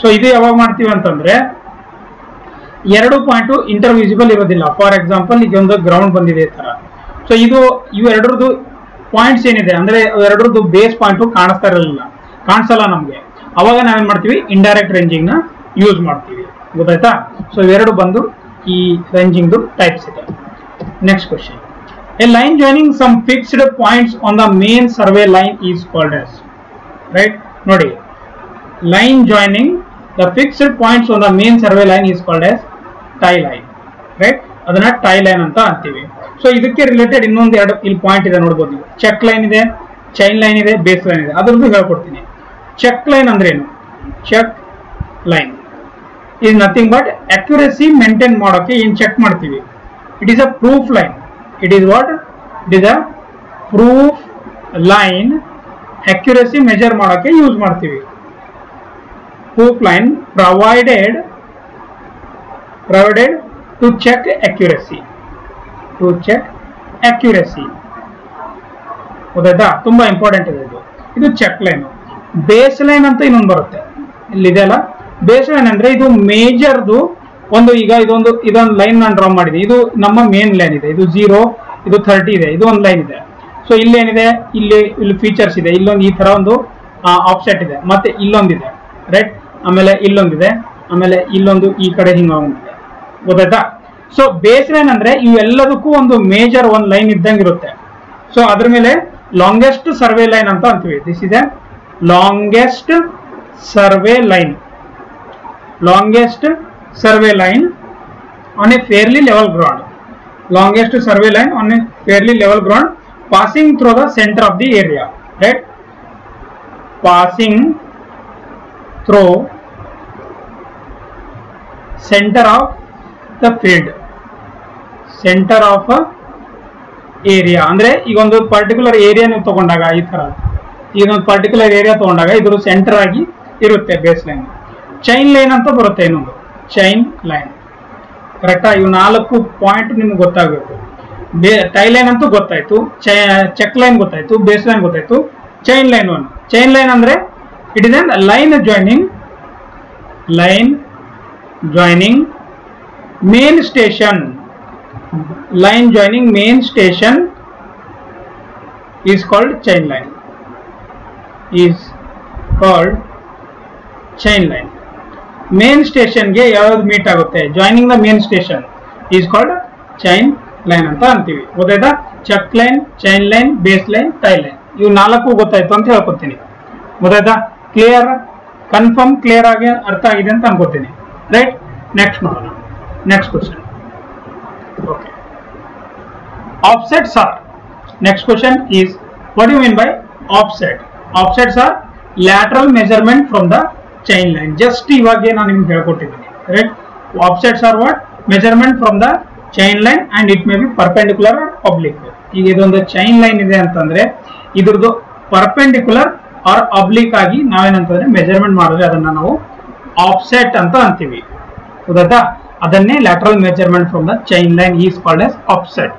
ಸೊ ಇದು ಯಾವಾಗ ಮಾಡ್ತೀವಿ ಅಂತಂದ್ರೆ ಎರಡು ಪಾಯಿಂಟು ಇಂಟರ್ವಿಸಿಬಲ್ ಇರೋದಿಲ್ಲ. ಫಾರ್ ಎಕ್ಸಾಂಪಲ್ ಈಗ ಒಂದು ಗ್ರೌಂಡ್ ಬಂದಿದೆ ಈ ತರ. ಸೊ ಇದು ಇವೆರಡರದ್ದು ಪಾಯಿಂಟ್ಸ್ ಏನಿದೆ? ಅಂದ್ರೆ ಎರಡರದ್ದು ಬೇಸ್ ಪಾಯಿಂಟ್ ಕಾಣಿಸ್ತಾ ಇರಲಿಲ್ಲ ಕಾಣಿಸಲ್ಲ ನಮಗೆ. ಅವಾಗ ನಾವೇನ್ ಮಾಡ್ತೀವಿ? ಇಂಡೈರೆಕ್ಟ್ ರೇಂಜಿಂಗ್ನ ಯೂಸ್ ಮಾಡ್ತೀವಿ. ಗೊತ್ತಾಯ್ತಾ? ಸೊ ಇವೆರಡು ಬಂದು ಈ ರೇಂಜಿಂಗ್ ಟೈಪ್ಸ್ ಇದೆ. Next question a line joining some fixed points on the main survey line is called as right ನೋಡಿ. Line joining the fixed points on the main survey line is called as tie line right ಅದನ್ನ tie line ಅಂತ ಅಂತೀವಿ. So ಇದಕ್ಕೆ related ಇನ್ನೊಂದು ಎರಡು ಇಲ್ಲಿ point ಇದೆ ನೋಡ್ಬೋದು ನೀವು. ಚೆಕ್ ಲೈನ್ ಇದೆ ಚೈನ್ ಲೈನ್ ಇದೆ ಬೇಸ್ ಲೈನ್ ಇದೆ. ಅದ್ರದ್ದು ಹೇಳ್ಕೊಡ್ತೀನಿ. ಚೆಕ್ ಲೈನ್ ಅಂದ್ರೆ ಏನು? Check line is nothing but accuracy maintain ಮಾಡೋಕೆ ಏನ್ ಚೆಕ್ ಮಾಡ್ತೀವಿ? It is a proof line it is what it is a proof line accuracy measure ಮಾಡೋಕೆ ಯೂಸ್ ಮಾಡ್ತೀವಿ. Proof line provided provided to check accuracy. To check accuracy. ಹೌದಾ ತುಂಬಾ important ಇದೆ ಇದು. ಇದು ಚೆಕ್ ಲೈನ್ ಬೇಸ್ ಲೈನ್ ಅಂತ ಇನ್ನೊಂದು ಬರುತ್ತೆ. ಇಲ್ಲಿದೆ ಅಲ್ಲ? ಬೇಸ್ ಲೈನ್ ಅಂದ್ರೆ ಇದು ಮೇಜರ್ದು ಒಂದು ಈಗ ಇದೊಂದು ಇದೊಂದು ಲೈನ್ ನಾನು ಡ್ರಾ ಮಾಡಿದೆ. ಇದು ನಮ್ಮ ಮೇನ್ ಲೈನ್ ಇದೆ. ಇದು ಜೀರೋ ಇದು ಥರ್ಟಿ ಇದೆ. ಇದು ಒಂದು ಲೈನ್ ಇದೆ. ಸೊ ಇಲ್ಲೇನಿದೆ? ಇಲ್ಲಿ ಇಲ್ಲಿ ಫೀಚರ್ಸ್ ಇದೆ. ಇಲ್ಲೊಂದು ಈ ತರ ಒಂದು ಆಪ್ಸೆಟ್ ಇದೆ. ಮತ್ತೆ ಇಲ್ಲೊಂದಿದೆ. ರೈಟ್ ಆಮೇಲೆ ಇಲ್ಲೊಂದಿದೆ. ಆಮೇಲೆ ಇಲ್ಲೊಂದು ಈ ಕಡೆ ಹಿಂಗ ಗೊತ್ತಾಯ್ತಾ? ಸೊ ಬೇಸ್ ಲೈನ್ ಅಂದ್ರೆ ಇವೆಲ್ಲದಕ್ಕೂ ಒಂದು ಮೇಜರ್ ಒನ್ ಲೈನ್ ಇದ್ದಂಗೆ ಇರುತ್ತೆ. ಸೊ ಅದ್ರ ಮೇಲೆ ಲಾಂಗೆಸ್ಟ್ ಸರ್ವೆ ಲೈನ್ ಅಂತ ಅಂತೀವಿ. ದಿಸ್ ಇದೆ longest survey line longest survey line on a fairly level ground longest survey line on a fairly level ground passing through the centre of the area right passing through centre of the field. Centre of area ಅಂದ್ರೆ ಈಗ ಒಂದು particular area ನೀವು ತಗೊಂಡಾಗ ಈ ತರ. ಒಂದು particular area ತಗೊಂಡಾಗ ಇದ್ರ ಸೆಂಟರ್ ಆಗಿ ಇರುತ್ತೆ ಬೇಸ್ ಲೈನ್ ಚೈನ್ ಲೈನ್ ಅಂತ ಬರುತ್ತೆ ಇನ್ನೊಂದು. ಚೈನ್ ಲೈನ್ ಕರೆಕ್ಟಾ ಇವು ನಾಲ್ಕು ಪಾಯಿಂಟ್ ನಿಮ್ಗೆ ಗೊತ್ತಾಗಬೇಕು. ಬೇ ಟೈ ಲೈನ್ ಅಂತೂ ಗೊತ್ತಾಯ್ತು. ಚೆಕ್ ಲೈನ್ ಗೊತ್ತಾಯ್ತು. ಬೇಸ್ ಲೈನ್ ಗೊತ್ತಾಯ್ತು. Chain line one chain line ಅಂದ್ರೆ it is an line joining line joining main station line joining main station is called chain line is called chain line main ಸ್ಟೇಷನ್ಗೆ ಯಾವ್ದು meet ಆಗುತ್ತೆ? Joining the main station is called chain line ಅಂತ ಅಂತೀವಿ. ಗೊತ್ತಾಯ್ತಾ check line chain line base line tie line ಇವು ನಾಲ್ಕು ಗೊತ್ತಾಯ್ತು ಅಂತ ಹೇಳ್ಕೊತೀನಿ ಗೊತ್ತಾಯ್ತಾ ಕ್ಲಿಯರ್ ಕನ್ಫರ್ಮ್ ಕ್ಲಿಯರ್ ಆಗಿ ಅರ್ಥ ಆಗಿದೆ ಅಂತ ಅನ್ಕೋತೀನಿ. ರೈಟ್ ನೆಕ್ಸ್ಟ್ ನೋಡೋಣ. Next question okay offsets are next question is what you mean by offset offsets are lateral measurement from the chain line just ಇವಾಗ ನಾನು ನಿಮ್ಗೆ ಹೇಳ್ಕೊಟ್ಟಿದ್ದೀನಿ right offsets are what measurement from the chain line and it may be perpendicular oblique ಈಗ ಇದೊಂದು chain line ಇದೆ ಅಂತಂದ್ರೆ, ಇದ್ರದ್ದು perpendicular R oblique ಆಗಿ ನಾವೇನಂತಂದ್ರೆ measurement ಮಾಡಿದ್ರೆ ಅದನ್ನ ನಾವು ಆಫ್ಸೆಟ್ ಅಂತ ಅಂತೀವಿ. ಗೊತ್ತಾಯ್ತಾ? ಅದನ್ನೇ lateral measurement from the chain line is called as offset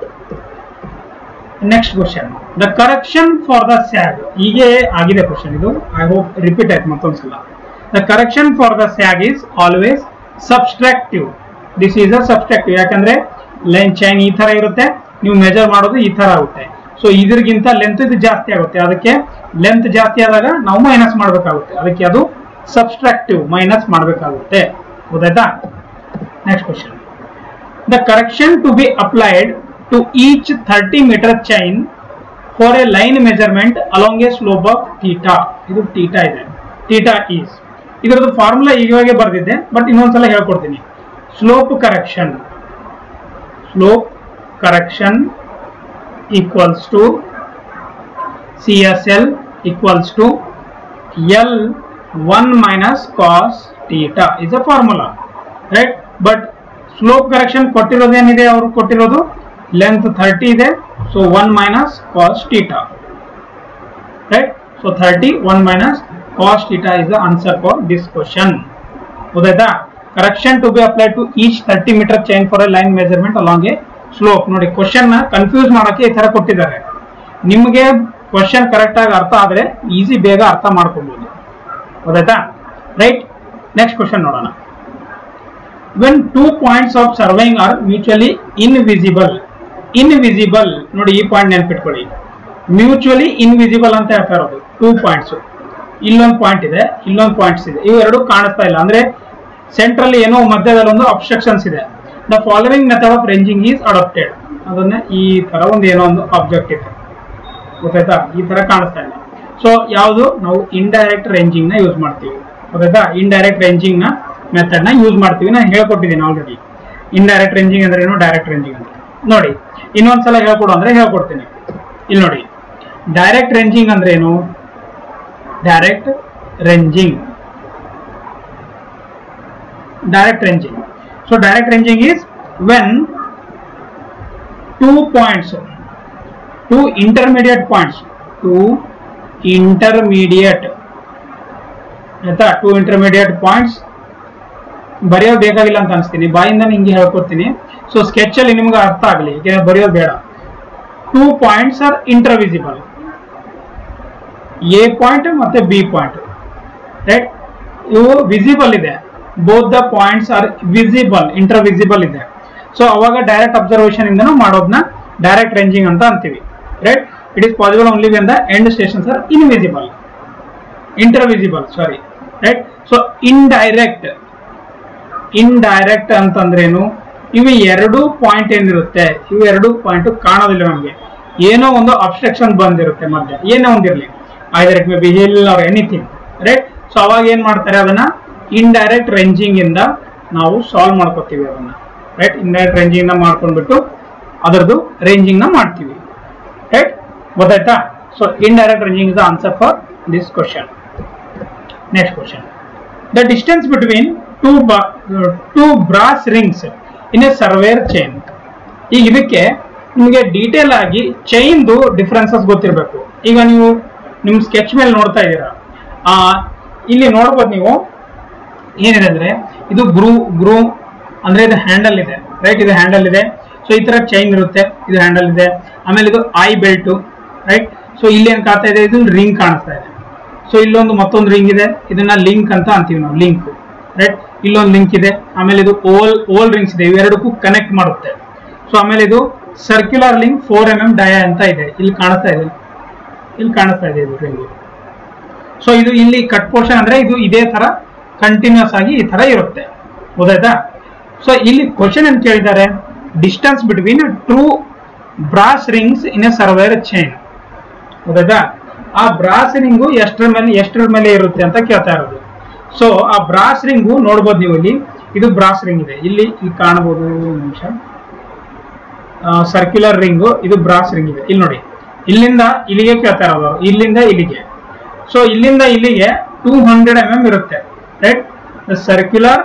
next question the correction for the sag ಹೀಗೆ ಆಗಿದೆ ಕ್ವಶನ್ ಇದು. ಐ ಹೋಪ್ ರಿಪೀಟ್ ಆಯ್ತು ಮತ್ತೊಂದ್ಸಲ. The correction for the sag is always subtractive this is a subtractive ಯಾಕಂದ್ರೆ line chain ಈ ತರ ಇರುತ್ತೆ. ನೀವು measure ಮಾಡೋದು ಈ ತರ ಆಗುತ್ತೆ. ಸೊ ಇದ್ರಿಗಿಂತ ಲೆಂತ್ ಇದು ಜಾಸ್ತಿ ಆಗುತ್ತೆ. ಅದಕ್ಕೆ ಲೆಂತ್ ಜಾಸ್ತಿ ಆದಾಗ ನಾವು ಮೈನಸ್ ಮಾಡಬೇಕಾಗುತ್ತೆ. ಅದಕ್ಕೆ ಅದು ಸಬ್ಸ್ಟ್ರಾಕ್ಟಿವ್ ಮೈನಸ್ ಮಾಡಬೇಕಾಗುತ್ತೆ. ಗೊತ್ತಾಯ್ತಾ? Next question the correction to be applied to each thirty metre chain for a line measurement along a slope of theta ಇದು ಟೀಟಾ ಇದೆ. ಟೀಟಾ ಈಸ್ ಇದರದ್ದು ಫಾರ್ಮುಲಾ ಈಗಾಗೆ ಬರೆದಿದ್ದೆ ಬಟ್ ಇನ್ನೊಂದ್ಸಲ ಹೇಳ್ಕೊಡ್ತೀನಿ. Slope correction slope correction equals to C S L equals to L one minus cos theta is a formula right but slope correction ಕೊಟ್ಟಿರೋದೇನಿದೆ ಅವರು ಕೊಟ್ಟಿರೋದು? Length thirty ಇದೆ. So one minus cos theta right so thirty one minus cos theta is the answer for this question ಗೊತ್ತಾಯ್ತಾ correction to be apply to each thirty metre chain for a line measurement along a slope ನೋಡಿ question confuse ಮಾಡೋಕೆ ಈ ತರ ಕೊಟ್ಟಿದ್ದಾರೆ. ನಿಮಗೆ question correct ಆಗಿ ಅರ್ಥ ಆದ್ರೆ ಈಸಿ ಬೇಗ ಅರ್ಥ ಮಾಡ್ಕೊಬಹುದು ಗೊತ್ತಾಯ್ತಾ ರೈಟ್ ನೆಕ್ಸ್ಟ್ ಕ್ವಶನ್ ನೋಡೋಣ. When two points of surveying are mutually invisible invisible ನೋಡಿ ಈ ಪಾಯಿಂಟ್ ನೆನ್ಪಿಟ್ಕೊಳ್ಳಿ. ಮ್ಯೂಚುವಲಿ ಇನ್ವಿಸಿಬಲ್ ಅಂತ ಹೇಳ್ತಾ ಇರೋದು. ಟೂ ಪಾಯಿಂಟ್ಸ್ ಇಲ್ಲೊಂದು ಪಾಯಿಂಟ್ ಇದೆ, ಇಲ್ಲೊಂದು ಪಾಯಿಂಟ್ಸ್ ಇದೆ. ಇವು ಎರಡು ಕಾಣಿಸ್ತಾ ಇಲ್ಲ. ಅಂದ್ರೆ ಸೆಂಟ್ರಲ್ಲಿ ಏನೋ ಮಧ್ಯದಲ್ಲಿ ಒಂದು ಅಬ್ಸ್ಟ್ರಕ್ಷನ್ಸ್ ಇದೆ. The following method of ranging is adopted ಅದನ್ನ ಈ ತರ ಒಂದು ಏನೋ ಒಂದು ಆಬ್ಜೆಕ್ಟ್ ಇದೆ. ಗೊತ್ತಾಯ್ತಾ? ಈ ತರ ಕಾಣಿಸ್ತಾ ಇಲ್ಲ. ಸೊ ಯಾವುದು? ನಾವು ಇಂಡೈರೆಕ್ಟ್ ರೇಂಜಿಂಗ್ನ ಯೂಸ್ ಮಾಡ್ತೀವಿ. ಗೊತ್ತಾಯ್ತಾ? ಇಂಡೈರೆಕ್ಟ್ ರೇಂಜಿಂಗ್ನ ಮೆಥಡ್ನ ಯೂಸ್ ಮಾಡ್ತೀವಿ ನಾನು ಹೇಳ್ಕೊಟ್ಟಿದ್ದೀನಿ ಆಲ್ರೆಡಿ ಇಂಡೈರೆಕ್ಟ್ ರೇಂಜಿಂಗ್ ಅಂದ್ರೆ ಏನು? ಡೈರೆಕ್ಟ್ ರೇಂಜಿಂಗ್ ಅಂತ. ನೋಡಿ, ಇನ್ನೊಂದ್ಸಲ ಹೇಳ್ಕೊಡು ಅಂದ್ರೆ ಹೇಳ್ಕೊಡ್ತೀನಿ. ಇಲ್ಲಿ ನೋಡಿ. ಡೈರೆಕ್ಟ್ ರೇಂಜಿಂಗ್ ಅಂದ್ರೆ ಏನು? Direct ranging direct ranging so direct ranging is when two points two intermediate points two intermediate ಆಯ್ತಾ? ಟೂ ಇಂಟರ್ಮೀಡಿಯೇಟ್ ಪಾಯಿಂಟ್ಸ್ ಬರೆಯೋದು ಬೇಕಾಗಿಲ್ಲ ಅಂತ ಅನಿಸ್ತೀನಿ. ಬಾಯಿಂದ ಹಿಂಗೆ ಹೇಳ್ಕೊಡ್ತೀನಿ. ಸೊ ಸ್ಕೆಚ್ ಅಲ್ಲಿ ನಿಮ್ಗೆ ಅರ್ಥ ಆಗಲಿ ಬರೆಯೋದು ಬೇಡ. Two points are intervisible A point ಮತ್ತೆ ಬಿ ಪಾಯಿಂಟ್ ರೈಟ್ ಇವು ವಿಸಿಬಲ್ ಇದೆ. Both the points are visible intervisible ಇದೆ. ಸೊ ಅವಾಗ ಡೈರೆಕ್ಟ್ ಅಬ್ಸರ್ವೇಷನ್ ಇಂದನೂ ಮಾಡೋದನ್ನ ಡೈರೆಕ್ಟ್ ರೇಂಜಿಂಗ್ ಅಂತ ಅಂತೀವಿ. Right it is possible only when the end stations are invisible intervisible sorry right so indirect direct ಅಂತಂದ್ರೇನು? ಇವು ಎರಡು ಪಾಯಿಂಟ್ ಏನಿರುತ್ತೆ? ಇವು ಎರಡು ಪಾಯಿಂಟ್ ಕಾಣೋದಿಲ್ಲ ನಮಗೆ. ಏನೋ ಒಂದು ಅಬ್ಸ್ಟ್ರಕ್ಷನ್ ಬಂದಿರುತ್ತೆ ಮಧ್ಯ. ಏನೋ ಒಂದಿರಲಿ either it may be hill or anything right so ಅವಾಗ ಏನ್ ಮಾಡ್ತಾರೆ ಅದನ್ನ? ಇಂಡೈರೆಕ್ಟ್ ರೇಂಜಿಂಗ್ ಇಂದ ನಾವು ಸಾಲ್ವ್ ಮಾಡ್ಕೋತೀವಿ ಅದನ್ನ ರೈಟ್ ಇಂಡೈರೆಕ್ಟ್ ರೇಂಜಿಂಗ್ನ ಮಾಡ್ಕೊಂಡ್ಬಿಟ್ಟು ಅದರದ್ದು ರೇಂಜಿಂಗ್ನ ಮಾಡ್ತೀವಿ ರೈಟ್ ಗೊತ್ತಾಯ್ತಾ? So indirect ranging is the answer for this question next question the distance between two two brass rings in a surveyor chain ಈಗ ಇದಕ್ಕೆ ನಿಮಗೆ ಡೀಟೇಲ್ ಆಗಿ ಚೈನ್ದು ಡಿಫ್ರೆನ್ಸಸ್ ಗೊತ್ತಿರಬೇಕು. ಈಗ ನೀವು ನಿಮ್ಮ ಸ್ಕೆಚ್ ಮೇಲೆ ನೋಡ್ತಾ ಇದ್ದೀರಾ. ಇಲ್ಲಿ ನೋಡ್ಬೋದು ನೀವು ಏನಿದೆ ಅಂದರೆ ಇದು ಗ್ರೂ ಗ್ರೂ ಅಂದರೆ ಇದು ಹ್ಯಾಂಡಲ್ ಇದೆ. ರೈಟ್ ಇದು ಹ್ಯಾಂಡಲ್ ಇದೆ. ಸೊ ಈ ಥರ ಚೈನ್ ಇರುತ್ತೆ. ಇದು ಹ್ಯಾಂಡಲ್ ಇದೆ. ಆಮೇಲೆ ಇದು ಐ ಬೆಲ್ಟು ರೈಟ್ ಸೊ ಇಲ್ಲಿ ಏನು ಕಾಣ್ತಾ ಇದೆ? ಇದು ರಿಂಗ್ ಕಾಣಿಸ್ತಾ ಇದೆ. ಸೊ ಇಲ್ಲೊಂದು ಮತ್ತೊಂದು ರಿಂಗ್ ಇದೆ. ಇದನ್ನ ಲಿಂಕ್ ಅಂತ ಅಂತೀವಿ ನಾವು ಲಿಂಕ್ ರೈಟ್ ಇಲ್ಲೊಂದು ಲಿಂಕ್ ಇದೆ. ಆಮೇಲೆ ಇದು ಓಲ್ ಓಲ್ ರಿಂಗ್ಸ್ ಇದೆ. ಇವೆರಡಕ್ಕೂ ಕನೆಕ್ಟ್ ಮಾಡುತ್ತೆ. ಸೊ ಆಮೇಲೆ ಇದು circular link four M M dia ಅಂತ ಇದೆ. ಇಲ್ಲಿ ಕಾಣಿಸ್ತಾ ಇದೆ. ಇಲ್ಲಿ ಕಾಣಿಸ್ತಾ ಇದೆ ಇದು ರಿಂಗ್ ಸೊ ಇದು ಇಲ್ಲಿ ಕಟ್ ಪೋರ್ಷನ್ ಅಂದ್ರೆ ಇದು ಇದೇ ತರ ಕಂಟಿನ್ಯೂಸ್ ಆಗಿ ಈ ತರ ಇರುತ್ತೆ. ಓದಾಯ್ತಾ ಸೊ ಇಲ್ಲಿ ಕ್ವಶನ್ ಏನ್ ಕೇಳಿದ್ದಾರೆ? Distance between two brass rings in a surveyor chain ಗೊತ್ತಾಯ್ತಾ? ಆ ಬ್ರಾಸ್ ರಿಂಗು ಎಷ್ಟರ ಮೇಲೆ ಎಷ್ಟರ ಮೇಲೆ ಇರುತ್ತೆ ಅಂತ ಕೇಳ್ತಾ ಇರೋದು. ಸೊ ಆ ಬ್ರಾಸ್ ರಿಂಗು ನೋಡ್ಬೋದು ನೀವು ಇಲ್ಲಿ. ಇದು ಬ್ರಾಸ್ ರಿಂಗ್ ಇದೆ. ಇಲ್ಲಿ ಇಲ್ಲಿ ಕಾಣಬಹುದು ನಿಮಿಷ. ಸರ್ಕ್ಯುಲರ್ ರಿಂಗು ಇದು ಬ್ರಾಸ್ ರಿಂಗ್ ಇದೆ. ಇಲ್ಲಿ ನೋಡಿ. ಇಲ್ಲಿಂದ ಇಲ್ಲಿಗೆ ಕೇಳ್ತಾ ಇರೋದು ಇಲ್ಲಿಂದ ಇಲ್ಲಿಗೆ. ಸೊ ಇಲ್ಲಿಂದ ಇಲ್ಲಿಗೆ ಟೂ ಹಂಡ್ರೆಡ್ ಎಂ ಎಂ ಇರುತ್ತೆ. Right circular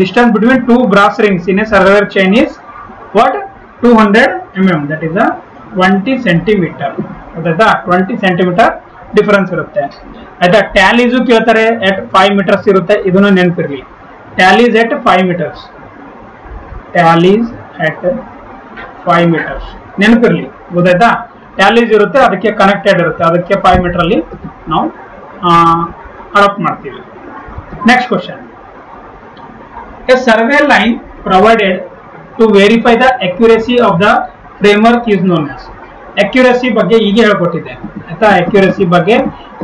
distance between two brass rings in a surveyor chain is what two hundred M M that is twenty centimetre ಗೊತ್ತಾಯ್ತಾ ಟ್ವೆಂಟಿ ಸೆಂಟಿಮೀಟರ್ ಡಿಫರೆನ್ಸ್ ಇರುತ್ತೆ. ಆಯ್ತಾ ಟ್ಯಾಲೀಸು ಕೇಳ್ತಾರೆ ಎಟ್ ಫೈವ್ ಮೀಟರ್ಸ್ ಇರುತ್ತೆ, ಇದನ್ನು ನೆನಪಿರ್ಲಿ. Tallies at five metres tallies at five metres ನೆನಪಿರ್ಲಿ, ಗೊತ್ತಾಯ್ತಾ? Tallies ಇರುತ್ತೆ, ಅದಕ್ಕೆ connected ಇರುತ್ತೆ. ಅದಕ್ಕೆ ಫೈವ್ ಮೀಟರ್ ಅಲ್ಲಿ ನಾವು ಅಡಾಪ್ಟ್ ಮಾಡ್ತೀವಿ. Next question a survey line provided to verify the accuracy of the framework is known as accuracy ಬಗ್ಗೆ ಹೀಗೆ ಹೇಳ್ಕೊಟ್ಟಿದ್ದೆ. ಆಯ್ತಾ ಅಕ್ಯುರಸಿ ಬಗ್ಗೆ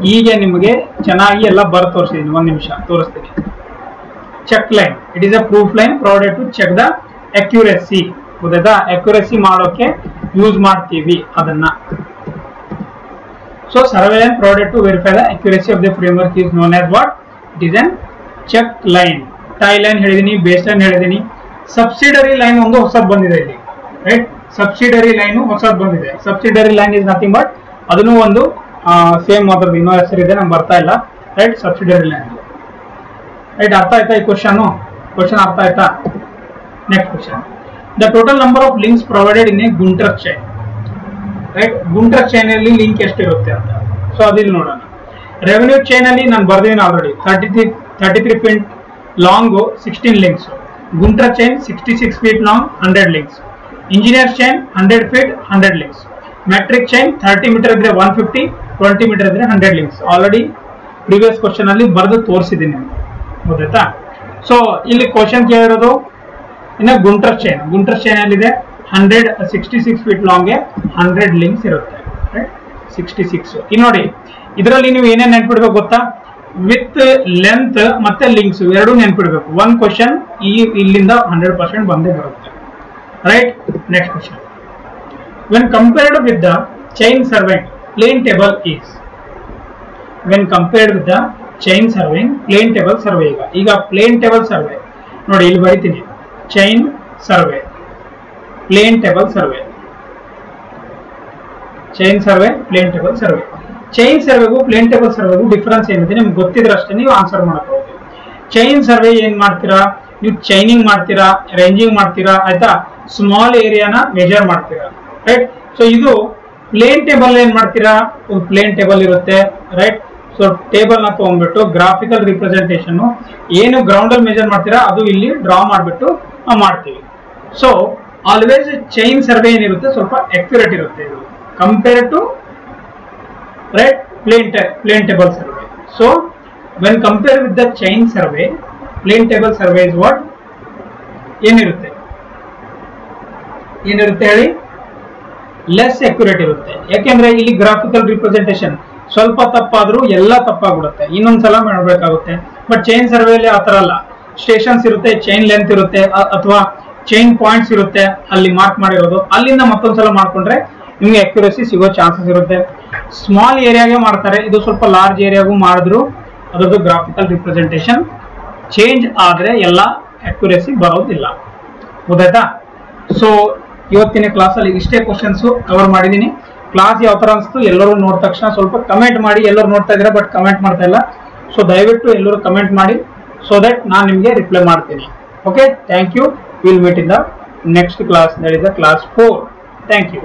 ಹೀಗೆ ನಿಮಗೆ ಚೆನ್ನಾಗಿ ಎಲ್ಲ ಬರ್ ತೋರಿಸಿದ್ದೀನಿ. ಒಂದ್ ನಿಮಿಷ, ತೋರಿಸ್ತೀನಿ. Check line it is a proof line provided to check the accuracy ಗೊತ್ತಾಯ್ತಾ ಅಕ್ಯುರಸಿ ಮಾಡೋಕೆ ಯೂಸ್ ಮಾಡ್ತೀವಿ ಅದನ್ನ. So survey line provided to verify the accuracy of the framework is known as what it is an check line tie line ಹೇಳಿದೀನಿ base line ಹೇಳಿದೀನಿ. Subsidiary line ಒಂದು ಹೊಸ ಬಂದಿದೆ ಇಲ್ಲಿ. ರೈಟ್ ಸಬ್ಸಿಡರಿ ಲೈನ್ ಹೊಸದ್ ಬಂದಿದೆ. Subsidiary line is nothing but ಅದನ್ನು ಒಂದು ಸೇಮ್ ಅದ್ರದ್ದು ಇನ್ನೋ ಹೆಸರಿದೆ ನಮ್ಗೆ ಬರ್ತಾ ಇಲ್ಲ. ರೈಟ್ ಸಬ್ಸಿಡರಿ ಲೈನ್ ರೈಟ್ ಅರ್ಥ ಆಯ್ತಾ ಈ ಕ್ವಶನ್ ಕ್ವಶನ್ ಅರ್ಥ ಆಯ್ತಾ? Next question the total number of links provided in a Gunter chain right Gunter chain ಅಲ್ಲಿ ಲಿಂಕ್ ಎಷ್ಟಿರುತ್ತೆ ಅಂತ. ಸೊ ಅದಿಲ್ಲಿ ನೋಡೋಣ. ರೆವೆನ್ಯೂ ಚೈನ್ ಅಲ್ಲಿ ನಾನು ಬರ್ದೇನೆ already thirty three thirty three feet long sixteen links Gunter chain sixty six feet long hundred links engineer chain hundred feet hundred links metric chain thirty metre ಇದ್ರೆ one fifty twenty metre ಇದ್ರೆ hundred links already previous question ಅಲ್ಲಿ ಬರೆದು ತೋರಿಸಿದ್ದೀನಿ ಗೊತ್ತಾಯ್ತಾ? So ಇಲ್ಲಿ question ಕೇಳಿರೋದು, ಇನ್ನು Gunter chain Gunter chain ಅಲ್ಲಿದೆ. ಹಂಡ್ರೆಡ್ ಸಿಕ್ಸ್ಟಿ ಸಿಕ್ಸ್ ಫೀಟ್ ಲಾಂಗ್ಗೆ ಹಂಡ್ರೆಡ್ ಲಿಂಕ್ಸ್ ಇರುತ್ತೆ. ಸಿಕ್ಸ್ಟಿ ಸಿಕ್ಸ್ ಇಲ್ಲಿ ನೋಡಿ, ಇದರಲ್ಲಿ ನೀವು ಏನೇನು ನೆನ್ಪಿಡ್ಬೇಕು ಗೊತ್ತಾ? ವಿತ್ ಲೆಂತ್ ಮತ್ತೆ ಲಿಂಕ್ಸ್ ಎರಡು ನೆನ್ಪಿಡ್ಬೇಕು. ಒನ್ ಕ್ವಶನ್ ಈ ಇಲ್ಲಿಂದ ಹಂಡ್ರೆಡ್ ಪರ್ಸೆಂಟ್ ಬಂದೇ ಬರುತ್ತೆ. Right next question. When compared with the chain survey plane table is. When compared with the chain surveying plane table survey. ಈಗ ಈಗ ಪ್ಲೇನ್ ಟೇಬಲ್ ಸರ್ವೆ ನೋಡಿ, ಇಲ್ಲಿ ಬರಿತೀನಿ. Chain survey plane table survey chain survey plane table survey chain ಸರ್ವೆಗೂ plane table ಸರ್ವೆಗೂ difference ಏನಿದೆ? ನಿಮ್ಗೆ ಗೊತ್ತಿದ್ರೆ ಅಷ್ಟೇ, ನೀವು ಆನ್ಸರ್ ಮಾಡಬಹುದು ಚೈನ್ ಸರ್ವೆ ಏನ್ ಮಾಡ್ತೀರಾ? ನೀವು ಚೈನಿಂಗ್ ಮಾಡ್ತೀರಾ? ರೇಂಜಿಂಗ್ ಮಾಡ್ತೀರಾ? ಆಯ್ತಾ? ಸ್ಮಾಲ್ ಏರಿಯಾನ ಮೆಜರ್ ಮಾಡ್ತೀರಾ? ರೈಟ್ ಸೊ ಇದು ಪ್ಲೇನ್ ಟೇಬಲ್ ಏನ್ ಮಾಡ್ತೀರಾ? ಒಂದು ಪ್ಲೇನ್ ಟೇಬಲ್ ಇರುತ್ತೆ ರೈಟ್ ಸೊ ಟೇಬಲ್ನ ತಗೊಂಡ್ಬಿಟ್ಟು ಗ್ರಾಫಿಕಲ್ ರಿಪ್ರೆಸೆಂಟೇಷನ್ ಏನು ಗ್ರೌಂಡ್ ಅಲ್ಲಿ ಮೆಜರ್ ಮಾಡ್ತೀರಾ, ಅದು ಇಲ್ಲಿ ಡ್ರಾ ಮಾಡಿಬಿಟ್ಟು ನಾವು ಮಾಡ್ತೀವಿ. ಸೊ ಆಲ್ವೇಸ್ ಚೈನ್ ಸರ್ವೆ ಏನಿರುತ್ತೆ, ಸ್ವಲ್ಪ ಅಕ್ಯುರೇಟ್ ಇರುತ್ತೆ ಇದು. Compare to right plane plane table survey so when compare with the chain survey plane table survey is what ಏನಿರುತ್ತೆ? ಏನಿರುತ್ತೆ ಹೇಳಿ? ಲೆಸ್ ಅಕ್ಯುರೇಟ್ ಇರುತ್ತೆ. ಯಾಕೆಂದ್ರೆ ಇಲ್ಲಿ ಗ್ರಾಫಿಕಲ್ ರಿಪ್ರೆಸೆಂಟೇಷನ್ ಸ್ವಲ್ಪ ತಪ್ಪಾದ್ರೂ ಎಲ್ಲ ತಪ್ಪಾಗ್ಬಿಡುತ್ತೆ. ಇನ್ನೊಂದ್ಸಲ ಮಾಡಬೇಕಾಗುತ್ತೆ. ಬಟ್ ಚೈನ್ ಸರ್ವೆಯಲ್ಲಿ ಆ ಥರ ಅಲ್ಲ. ಸ್ಟೇಷನ್ಸ್ ಇರುತ್ತೆ ಚೈನ್ ಲೆಂತ್ ಇರುತ್ತೆ ಅಥವಾ ಚೈನ್ ಪಾಯಿಂಟ್ಸ್ ಇರುತ್ತೆ ಅಲ್ಲಿ ಮಾರ್ಕ್ ಮಾಡಿರೋದು. ಅಲ್ಲಿಂದ ಮತ್ತೊಂದ್ಸಲ ಮಾಡ್ಕೊಂಡ್ರೆ ನಿಮ್ಗೆ ಅಕ್ಯುರಸಿ ಸಿಗೋ ಚಾನ್ಸಸ್ ಇರುತ್ತೆ. ಸ್ಮಾಲ್ ಏರಿಯಾಗೆ ಮಾಡ್ತಾರೆ. ಇದು ಸ್ವಲ್ಪ ಲಾರ್ಜ್ ಏರಿಯಾಗೂ ಮಾಡಿದ್ರು ಅದರದ್ದು ಗ್ರಾಫಿಕಲ್ ರಿಪ್ರೆಸೆಂಟೇಷನ್ ಚೇಂಜ್ ಆದ್ರೆ ಎಲ್ಲ ಅಕ್ಯುರಸಿ ಬರೋದಿಲ್ಲ. ಗೊತ್ತಾಯ್ತಾ ಸೊ ಇವತ್ತಿನ ಕ್ಲಾಸಲ್ಲಿ ಇಷ್ಟೇ ಕ್ವಶನ್ಸ್ ಕವರ್ ಮಾಡಿದ್ದೀನಿ ಕ್ಲಾಸ್ ಯಾವ ತರ ಅನಿಸ್ತು ಎಲ್ಲರೂ ನೋಡಿದ ತಕ್ಷಣ ಸ್ವಲ್ಪ ಕಮೆಂಟ್ ಮಾಡಿ, ಎಲ್ಲರೂ ನೋಡ್ತಾ ಇದ್ದಾರೆ ಬಟ್ ಕಮೆಂಟ್ ಮಾಡ್ತಾ ಇಲ್ಲ. ಸೊ ದಯವಿಟ್ಟು ಎಲ್ಲರೂ ಕಮೆಂಟ್ ಮಾಡಿ ಸೊ ದಟ್ ನಾನು ನಿಮಗೆ ರಿಪ್ಲೈ ಮಾಡ್ತೀನಿ. Okay thank you will meet in the next class that is the class four thank you